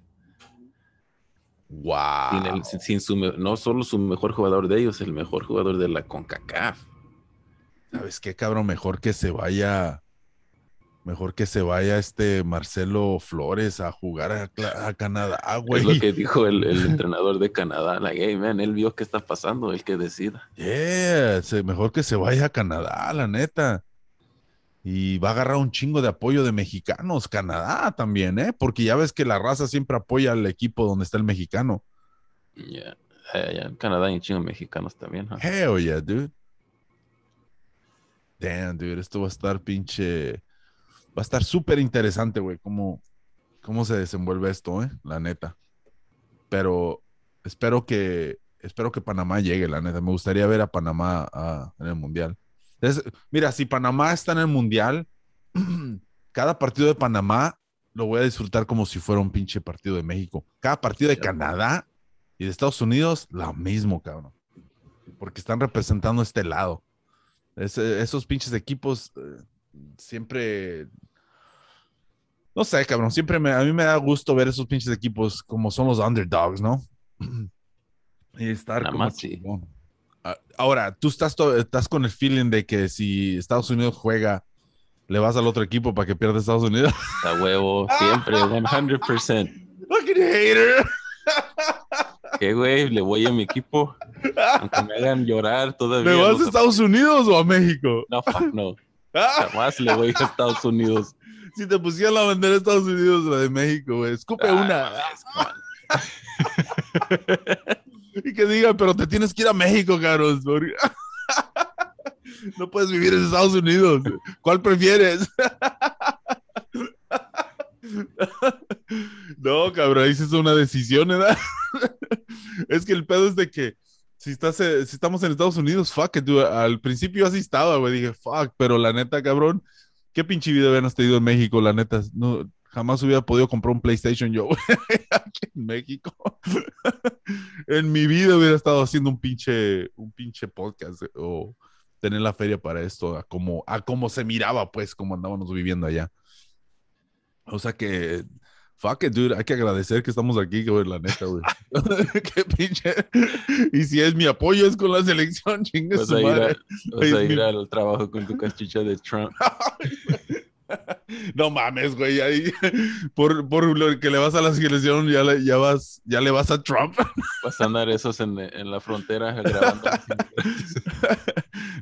Wow. Sin el- su, no solo su mejor jugador de ellos, el mejor jugador de la CONCACAF. ¿Sabes qué, cabrón? Mejor que se vaya. Mejor que se vaya este Marcelo Flores a jugar a, a Canadá, güey. Es lo que dijo el, el <laughs> entrenador de Canadá. Like, hey, man, él vio qué está pasando, él que decida. Yeah, mejor que se vaya a Canadá, la neta. Y va a agarrar un chingo de apoyo de mexicanos, Canadá también, ¿eh? Porque ya ves que la raza siempre apoya al equipo donde está el mexicano. Yeah. Allá en Canadá y en chingo mexicanos también. ¿ah? Hell yeah, dude. Damn, dude, esto va a estar pinche. Va a estar súper interesante, güey, cómo, cómo se desenvuelve esto, ¿eh? La neta. Pero espero que, espero que Panamá llegue, la neta. Me gustaría ver a Panamá ah, en el Mundial. Mira, si Panamá está en el Mundial, <clears throat> cada partido de Panamá lo voy a disfrutar como si fuera un pinche partido de México. Cada partido de. Canadá y de Estados Unidos, lo mismo, cabrón. Porque están representando este lado. Ese- esos pinches equipos eh, siempre. No sé, cabrón. Siempre me, a mí me da gusto ver esos pinches equipos como son los underdogs, ¿no? <clears throat> y estar Nada como más, sí. Ah, Ahora, tú estás, con el feeling de que si Estados Unidos juega, le vas al otro equipo para que pierda Estados Unidos. <laughs> A huevo, siempre, <laughs> 100%. Fucking hater. ¿Qué, güey? Le voy a mi equipo. Aunque me hagan llorar todavía. ¿Le vas a Estados Unidos o a México? No, fuck no. Ah, Jamás le voy a Estados Unidos. si te pusieran la bandera de Estados Unidos, la de México, güey. Escupe Ah, una. <laughs> Y que digan, pero te tienes que ir a México, cabrón. <laughs> No puedes vivir en Estados Unidos. ¿Cuál prefieres? <laughs> No, cabrón, ahí es una decisión, ¿verdad? <laughs> Es que el pedo es de que si estás, eh, si estamos en Estados Unidos, fuck it, dude. Al principio así estaba, güey. Dije, fuck, pero la neta, cabrón, qué pinche vida hubieran tenido en México, la neta. No, jamás hubiera podido comprar un PlayStation yo, güey, aquí <laughs> en México. <laughs> en mi vida hubiera estado haciendo un pinche, un pinche podcast eh, o tener la feria para esto, a como, a como se miraba, pues, como andábamos viviendo allá. O sea que, fuck it, dude, hay que agradecer que estamos aquí, güey, la neta, güey. <laughs> Qué pinche. Y si es mi apoyo, es con la selección, chingue su a ir, madre. a, vas a ir al trabajo con tu cachucha de Trump. No mames, güey, ahí <laughs> por, por lo que le vas a la selección, ya le, ya vas, ya le vas a Trump. Vas a andar esos en, en la frontera grabando. <laughs>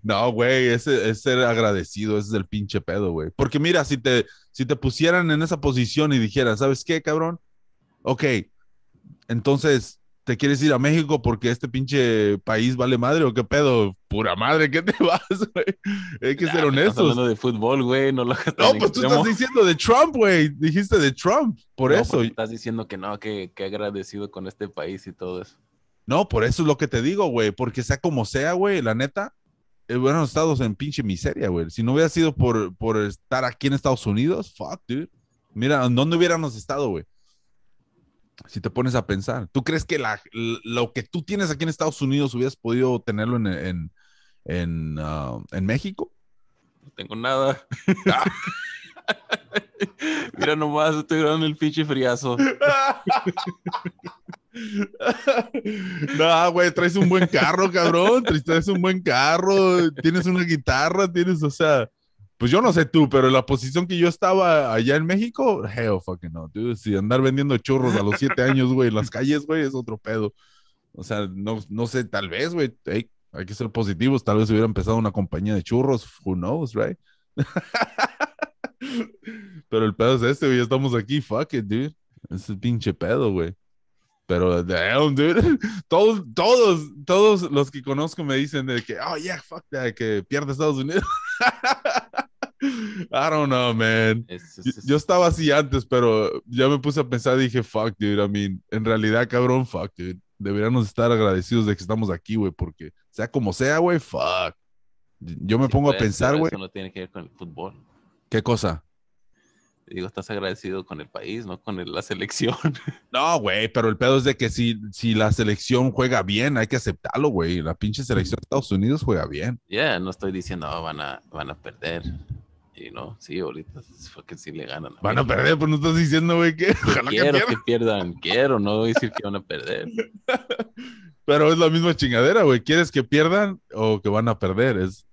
No, güey, ese es ser agradecido, ese es el pinche pedo, güey. Porque mira, si te, si te pusieran en esa posición y dijeran, ¿sabes qué, cabrón? Ok, entonces ¿Te quieres ir a México porque este pinche país vale madre o qué pedo? Pura madre, ¿qué te <laughs> vas, güey? Hay que ser Estamos honestos. hablando de fútbol, güey, no lo pues tú estás diciendo de Trump, güey. Dijiste de Trump. Por No, eso. porque estás diciendo que no, que, que agradecido con este país y todo eso. No, por eso es lo que te digo, güey. Porque sea como sea, güey, la neta, eh, hubieran estado en pinche miseria, güey. Si no hubiera sido por, por estar aquí en Estados Unidos, fuck, dude. Mira, ¿en dónde hubiéramos estado, güey? Si te pones a pensar, ¿tú crees que la, lo que tú tienes aquí en Estados Unidos hubieras podido tenerlo en, en, en, ah, en México? No tengo nada. Ah. <laughs> Mira nomás, estoy grabando el pinche friazo. <laughs> no, güey, traes un buen carro, cabrón. Traes un buen carro, tienes una guitarra, tienes, o sea, pues yo no sé tú, pero la posición que yo estaba allá en México, hell fucking no, dude. Si andar vendiendo churros a los siete años, güey, en las calles, güey, es otro pedo. O sea, no, no sé, tal vez, güey, hey, hay que ser positivos. Tal vez hubiera empezado una compañía de churros, who knows, right? <laughs> pero el pedo es este, güey, estamos aquí, fuck it, dude. Es el pinche pedo, güey. Pero, damn, dude. <laughs> Todos, todos, todos los que conozco me dicen de que, oh, yeah, fuck that, que pierde Estados Unidos. <laughs> I don't know, man. Yo, es- yo estaba así antes, pero ya me puse a pensar y dije, fuck, dude. I mean, en realidad, cabrón, fuck, dude. Deberíamos estar agradecidos de que estamos aquí, güey, porque sea como sea, güey, fuck. Yo me sí, pongo a pensar, güey. Eso no tiene que ver con el fútbol. ¿Qué cosa? Digo, estás agradecido con el país, no con el- la selección. <laughs> No, güey, pero el pedo es de que si, si la selección juega bien, hay que aceptarlo, güey. La pinche selección de Estados Unidos juega bien. Ya, no estoy diciendo, "Oh, van, a, van a perder. Y no, sí, ahorita fue que sí le ganan. Van a perder, pues no estás diciendo, güey, que <laughs> ojalá que Quiero pierdan. que pierdan, quiero, no voy a decir que van a perder. <laughs> Pero es la misma chingadera, güey. ¿Quieres que pierdan o que van a perder? Es...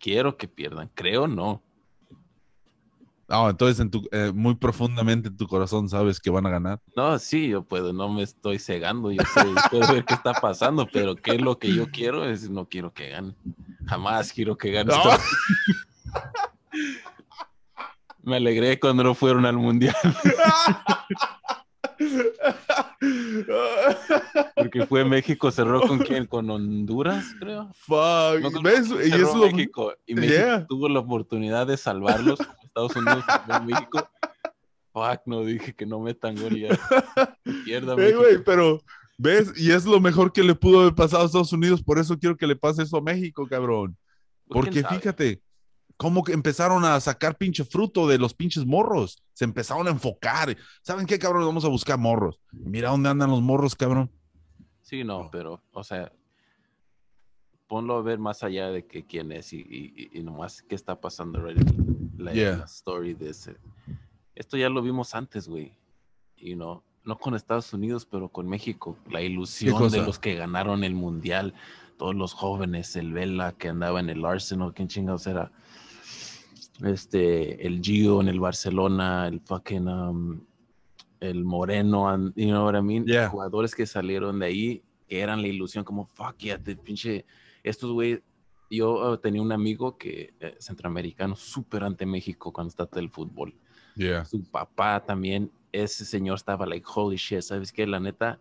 Quiero que pierdan, creo no. No, entonces en tu, eh, muy profundamente en tu corazón sabes que van a ganar. No, sí, yo puedo, no me estoy cegando, yo sé, puedo ver qué está pasando, pero qué es lo que yo quiero es no quiero que ganen. Jamás quiero que ganen. No. <laughs> Me alegré cuando no fueron al mundial, <laughs> porque fue México, cerró con quién, con Honduras, creo. Fuck. No, ¿Ves? Y eso lo- México, y México Yeah. tuvo la oportunidad de salvarlos. Estados Unidos México. Fuck, no dije que no metan gol ya. Pierda Ey, México. güey, pero ¿ves? Y es lo mejor que le pudo haber pasado a Estados Unidos. Por eso quiero que le pase eso a México, cabrón. Pues, ¿quién Porque fíjate, cómo que empezaron a sacar pinche fruto de los pinches morros. Se empezaron a enfocar. ¿Saben qué, cabrón? Vamos a buscar morros. Mira dónde andan los morros, cabrón. Sí, no, pero, o sea, ponlo a ver más allá de que quién es y, y, y nomás qué está pasando right la, Yeah. la story de ese. Esto ya lo vimos antes, güey. Y no, no con Estados Unidos, pero con México. La ilusión de los que ganaron el mundial, todos los jóvenes, el Vela que andaba en el Arsenal, ¿quién chingados era? Este, el Gio en el Barcelona, el fucking, um, el Moreno, and, you know what I mean? Yeah. Jugadores que salieron de ahí, que eran la ilusión, como, fuck yeah, te pinche, estos güey, yo eh, tenía un amigo que, eh, centroamericano, súper ante México cuando está del fútbol. Yeah. Su papá también, ese señor estaba like, holy shit, ¿sabes qué? La neta,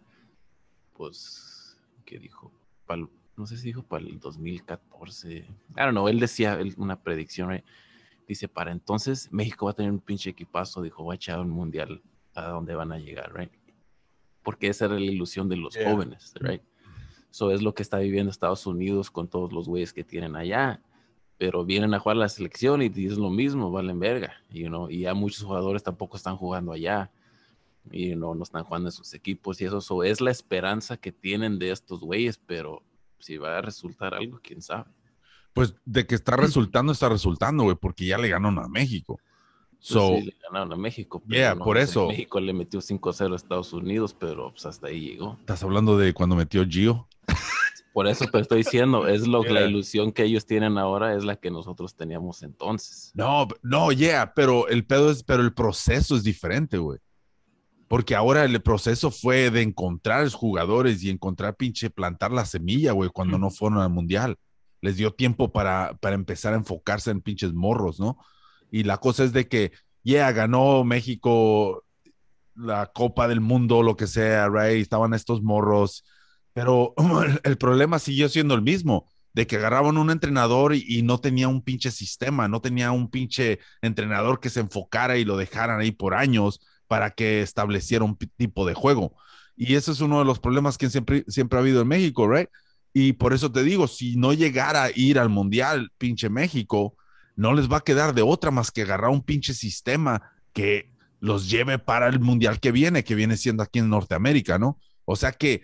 pues, ¿qué dijo? Pa'l- no sé si dijo para el 2014. I don't know, él decía él- una predicción, right? Dice, para entonces México va a tener un pinche equipazo, dijo, va a echar un mundial a dónde van a llegar, right? Porque esa era la ilusión de los Yeah. jóvenes, right? Eso es lo que está viviendo Estados Unidos con todos los güeyes que tienen allá. Pero vienen a jugar la selección y dicen lo mismo, valen verga, you know? Y ya muchos jugadores tampoco están jugando allá. Y no, no están jugando en sus equipos y eso, so, es la esperanza que tienen de estos güeyes, pero si va a resultar algo, quién sabe. Pues de que está <clears throat> resultando, está resultando, güey, porque ya le ganaron a México. Pues So, sí, le ganaron a México. pero Yeah, no por eso. México le metió 5-0 a Estados Unidos, pero pues hasta ahí llegó. estás hablando de cuando metió Gio. Por eso te estoy diciendo, es lo la Yeah. ilusión que ellos tienen ahora, es la que nosotros teníamos entonces. No, no, yeah, pero el pedo es, pero el proceso es diferente, güey. Porque ahora el proceso fue de encontrar jugadores y encontrar pinche plantar la semilla, güey, cuando no fueron al mundial. Les dio tiempo para, para empezar a enfocarse en pinches morros, ¿no? Y la cosa es de que, yeah, ganó México la Copa del Mundo, lo que sea, right? Estaban estos morros, pero <clears throat> el, problema siguió siendo el mismo, de que agarraban un entrenador y, no tenía un pinche sistema, no tenía un pinche entrenador que se enfocara y lo dejaran ahí por años para que estableciera un tipo de juego. Y ese es uno de los problemas que siempre, siempre ha habido en México, right? Y por eso te digo, si no llegara a ir al Mundial, pinche México, no les va a quedar de otra más que agarrar un pinche sistema que los lleve para el Mundial que viene, que viene siendo aquí en Norteamérica, ¿no? O sea que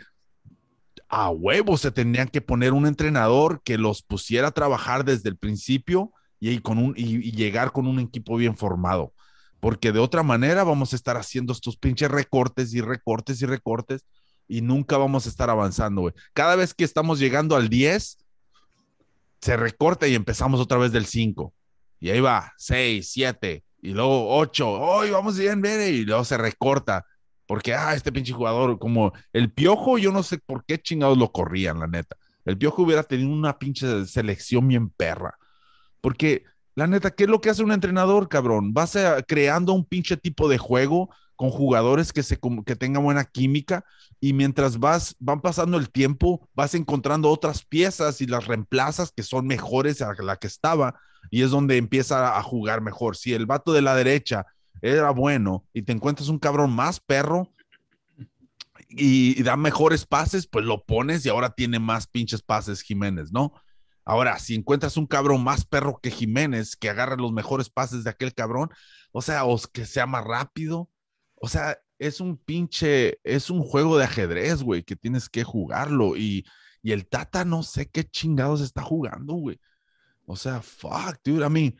a huevo se tendrían que poner un entrenador que los pusiera a trabajar desde el principio y, con un, y llegar con un equipo bien formado. Porque de otra manera vamos a estar haciendo estos pinches recortes y recortes y recortes y nunca vamos a estar avanzando, güey. Cada vez que estamos llegando al 10, se recorta y empezamos otra vez del 5. Y ahí va, 6, 7, y luego 8. Hoy vamos bien, bien, y luego se recorta. Porque, ah, este pinche jugador, como el piojo, yo no sé por qué chingados lo corrían, la neta. El piojo hubiera tenido una pinche selección bien perra. Porque, la neta, ¿qué es lo que hace un entrenador, cabrón? Vas a, creando un pinche tipo de juego con jugadores que, se, que tengan buena química y mientras vas, van pasando el tiempo, vas encontrando otras piezas y las reemplazas que son mejores a la que estaba y es donde empieza a jugar mejor. Si el vato de la derecha era bueno y te encuentras un cabrón más perro y, y da mejores pases, pues lo pones y ahora tiene más pinches pases Jiménez, ¿no? Ahora, si encuentras un cabrón más perro que Jiménez, que agarra los mejores pases de aquel cabrón, o sea, o que sea más rápido, o sea, es un pinche, es un juego de ajedrez, güey, que tienes que jugarlo y, y el Tata no sé qué chingados está jugando, güey. O sea, fuck, dude, a mí,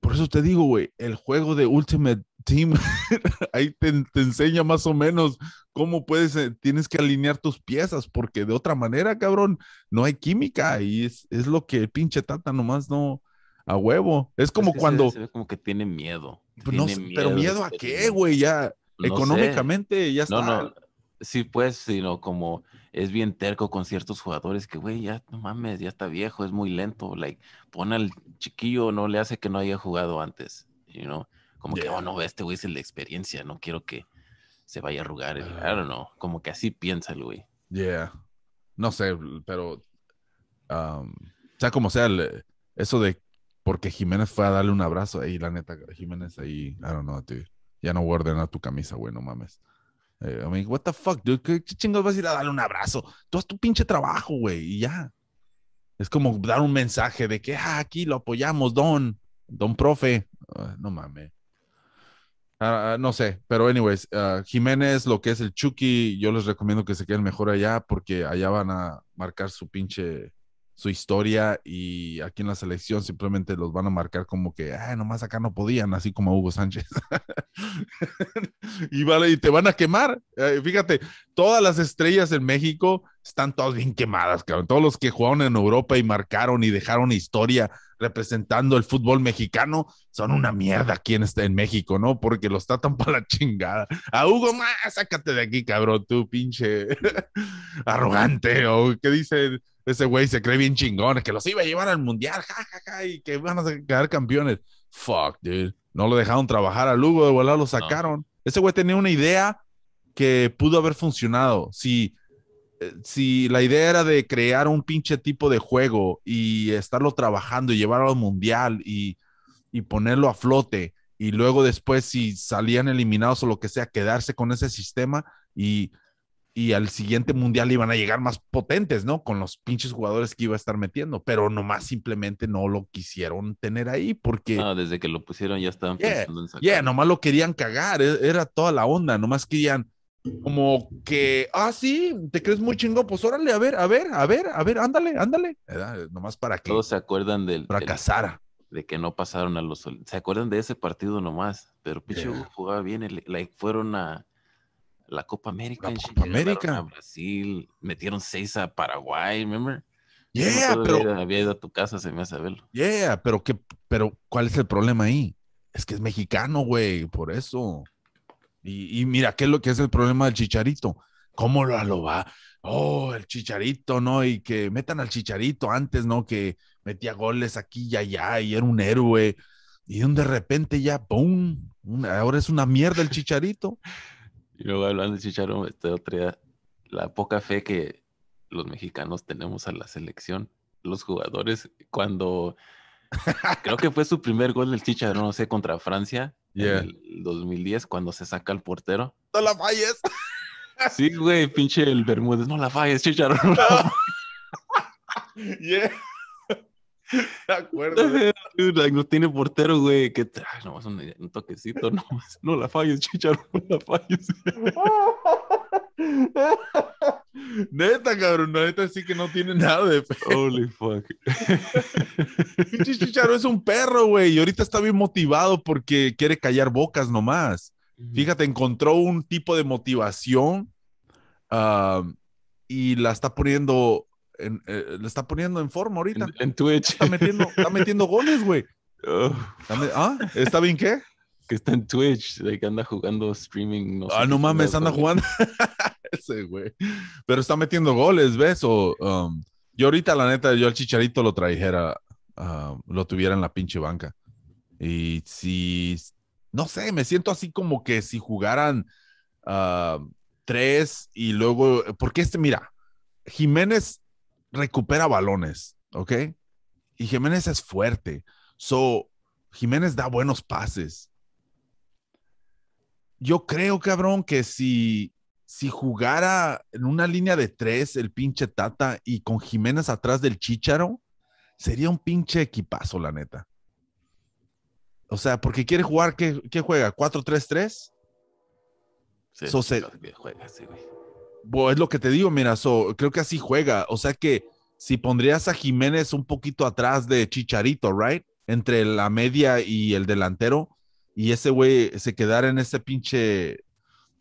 por eso te digo, güey, el juego de Ultimate Team, <laughs> ahí te, te enseña más o menos cómo puedes, eh, tienes que alinear tus piezas, porque de otra manera, cabrón, no hay química y es, es lo que el pinche Tata nomás no, a huevo. Es como Es que se- cuando, Se, ve como que tiene miedo. no tiene sé, pero miedo a qué, güey, ya No sé. económicamente ya está. No, no. Sí, pues, sino como es bien terco con ciertos jugadores que, güey, ya no mames, ya está viejo, es muy lento. Like, pon al chiquillo, no le hace que no haya jugado antes. You know? Como que, oh, no, este güey es el de experiencia, no quiero que se vaya a arrugar. el- I Ah. don't know. Como que así piensa el güey. Yeah. No sé, pero. um, sea como sea, el- eso de. Porque Jiménez fue a darle un abrazo ahí, la neta, Jiménez ahí. I don't know, dude. Ya no voy a tu camisa, güey, no mames. Eh, I what the fuck, dude? ¿Qué, chingados vas a ir a darle un abrazo? Tú haz tu pinche trabajo, güey, y ya. Es como dar un mensaje de que, ah, aquí lo apoyamos, don, don profe. Ah, no mames. Ah, ah, no sé, pero anyways, Jiménez, lo que es el Chucky, yo les recomiendo que se queden mejor allá porque allá van a marcar su pinche, su historia y aquí en la selección simplemente los van a marcar como que, ay, nomás acá no podían, así como Hugo Sánchez. <laughs> y, vale, y te van a quemar. Eh, fíjate, todas las estrellas en México están todas bien quemadas, cabrón. Todos los que jugaron en Europa y marcaron y dejaron historia representando el fútbol mexicano son una mierda aquí en, este, en México, ¿no? Porque los tratan <laughs> para la chingada. A Hugo, ma, sácate de aquí, cabrón, tú pinche <laughs> arrogante. O qué dice ese güey, se cree bien chingón, que los iba a llevar al mundial, ja, ja, ja, y que van a quedar campeones. Fuck, dude. No lo dejaron trabajar a Lugo, de volada lo sacaron. Ese güey tenía una idea que pudo haber funcionado. Si eh, si la idea era de crear un pinche tipo de juego y estarlo trabajando y llevarlo al mundial y, y ponerlo a flote y luego después si salían eliminados o lo que sea, quedarse con ese sistema y, y al siguiente mundial iban a llegar más potentes, ¿no? Con los pinches jugadores que iba a estar metiendo, pero nomás simplemente no lo quisieron tener ahí porque... No, desde que lo pusieron ya estaban Yeah, pensando en sacar. Yeah, nomás lo querían cagar, e- era toda la onda, nomás querían como que, ah, sí, te crees muy chingón, pues órale, a ver, a ver, a ver, a ver, ándale, ándale, ¿verdad? nomás para que Todos se acuerdan del, fracasara. de que no pasaron a los ¿Se acuerdan de ese partido nomás? Pero pinche Yeah. Jugaba bien. el- like, fueron a la Copa América. La en Copa América. A Brasil. Metieron seis a Paraguay, ¿remember? Yeah, pero, había ido a tu casa, se me hace verlo. yeah, pero que, pero, ¿cuál es el problema ahí? Es que es mexicano, güey, por eso. Y, y mira, ¿qué es lo que es el problema del chicharito? ¿Cómo lo, lo va? Oh, el chicharito, ¿no? Y que metan al chicharito antes, ¿no? Que metía goles aquí y allá y era un héroe. Y de repente ya. Una- ahora es una mierda el chicharito. <laughs> Y luego hablando de Chicharro, este otro día, la poca fe que los mexicanos tenemos a la selección, los jugadores, cuando <laughs> creo que fue su primer gol del Chicharro, no sé, contra Francia, Yeah. en el 2010, cuando se saca el portero. No la falles. <laughs> Sí, güey, pinche el Bermúdez, no la falles. No la <laughs> Yeah. <laughs> De acuerdo. güey. falles". Dude, like, no tiene portero, güey. Que ay, nomás un, un toquecito, no, <laughs> no la falles, Chicharro, no la falles. <laughs> Neta, cabrón, neta sí que no tiene nada de fe. Holy fuck. Chicharo es un perro, güey, y ahorita está bien motivado porque quiere callar bocas nomás. Fíjate, encontró un tipo de motivación ah, y la está poniendo en, eh, la está poniendo en forma ahorita. En, en Twitch. Está metiendo, está metiendo goles, güey. <laughs> Oh, ¿Ah? ¿Está bien qué? que está en Twitch, de que anda jugando streaming. No Ah, no mames, anda jugando. <laughs> Ese, güey. Pero está metiendo goles, ¿ves? O, um, yo ahorita, la neta, yo al Chicharito lo trajera, ah, lo tuviera en la pinche banca. Y si, no sé, me siento así como que si jugaran ah, tres y luego, porque este, mira, Jiménez recupera balones, ¿ok? Y Jiménez es fuerte. So, Jiménez da buenos pases yo creo, cabrón, que si, si jugara en una línea de tres el pinche Tata y con Jiménez atrás del Chícharo, sería un pinche equipazo, la neta. O sea, porque quiere jugar, ¿qué, qué juega? ¿4-3-3? Sí, So se- que juega ese, güey. Bo, es lo que te digo, mira, so, creo que así juega. O sea que si pondrías a Jiménez un poquito atrás de Chicharito, ¿right? Entre la media y el delantero, y ese güey se quedara en ese pinche,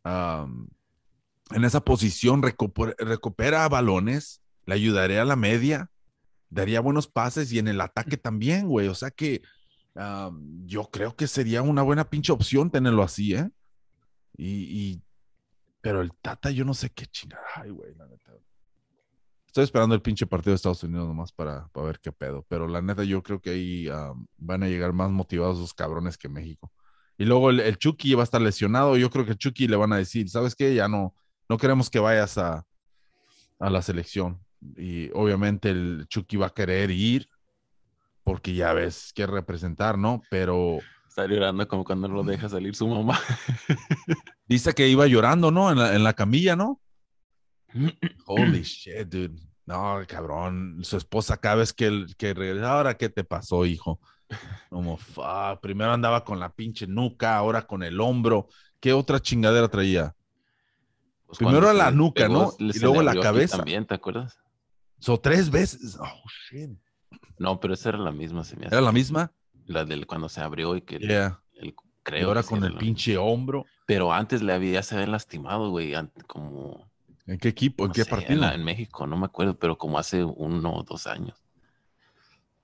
en esa posición, recupera, balones, le ayudaría a la media, daría buenos pases y en el ataque también, güey. O sea que yo creo que sería una buena pinche opción tenerlo así, ¿eh? Y pero el Tata, yo no sé qué chingada. Ay, güey, la neta. Estoy esperando el pinche partido de Estados Unidos nomás para, para ver qué pedo. Pero la neta, yo creo que ahí um, van a llegar más motivados esos cabrones que México. Y luego el, el Chucky va a estar lesionado. Yo creo que el Chucky le van a decir, ¿sabes qué? Ya no, no queremos que vayas a, a la selección. Y obviamente el Chucky va a querer ir porque ya ves, quiere representar, ¿no? Pero Está llorando como cuando lo deja salir su mamá. <laughs> dice que iba llorando, ¿no? En la, en la camilla, ¿no? <clears throat> Holy shit, dude. No, cabrón. Su esposa cada vez que, el- que regresa, ahora qué te pasó, hijo. Como, fuck. Primero andaba con la pinche nuca, ahora con el hombro. ¿Qué otra chingadera traía? Pues Primero cuando la nuca, pegó, ¿no? Y luego la cabeza. También, ¿te acuerdas? So, tres veces. Oh, shit. No, pero esa era la misma, se me hace. ¿Era la misma? La del cuando se abrió y que el- Yeah. el, creo ahora que sí con el pinche hombro. Pero antes le había, se había lastimado, güey, como... ¿En qué equipo? ¿En no qué sé, partido? En, la- en México, no me acuerdo, pero como hace uno o dos años.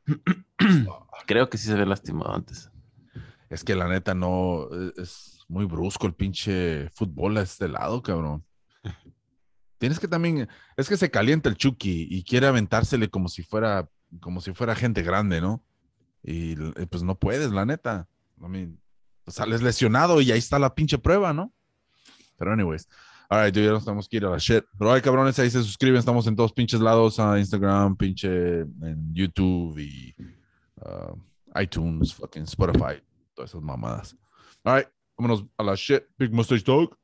<clears throat> Creo que sí se había lastimado antes. Es que la neta no, e- es muy brusco el pinche fútbol a este lado, cabrón. Tienes que también, es que se calienta el Chucky y quiere aventársele como si fuera, como si fuera gente grande, ¿no? Y l- eh, pues no puedes, la neta. I mean, pues sales lesionado y ahí está la pinche prueba, ¿no? Pero anyways, alright, ya nos tenemos que ir a la shit. Pero ay, cabrones, ahí se suscriben, estamos en todos pinches lados, a Instagram, pinche, en YouTube y uh, iTunes, fucking Spotify todas esas mamadas. All right, vámonos a la shit. Big Mustache Talk.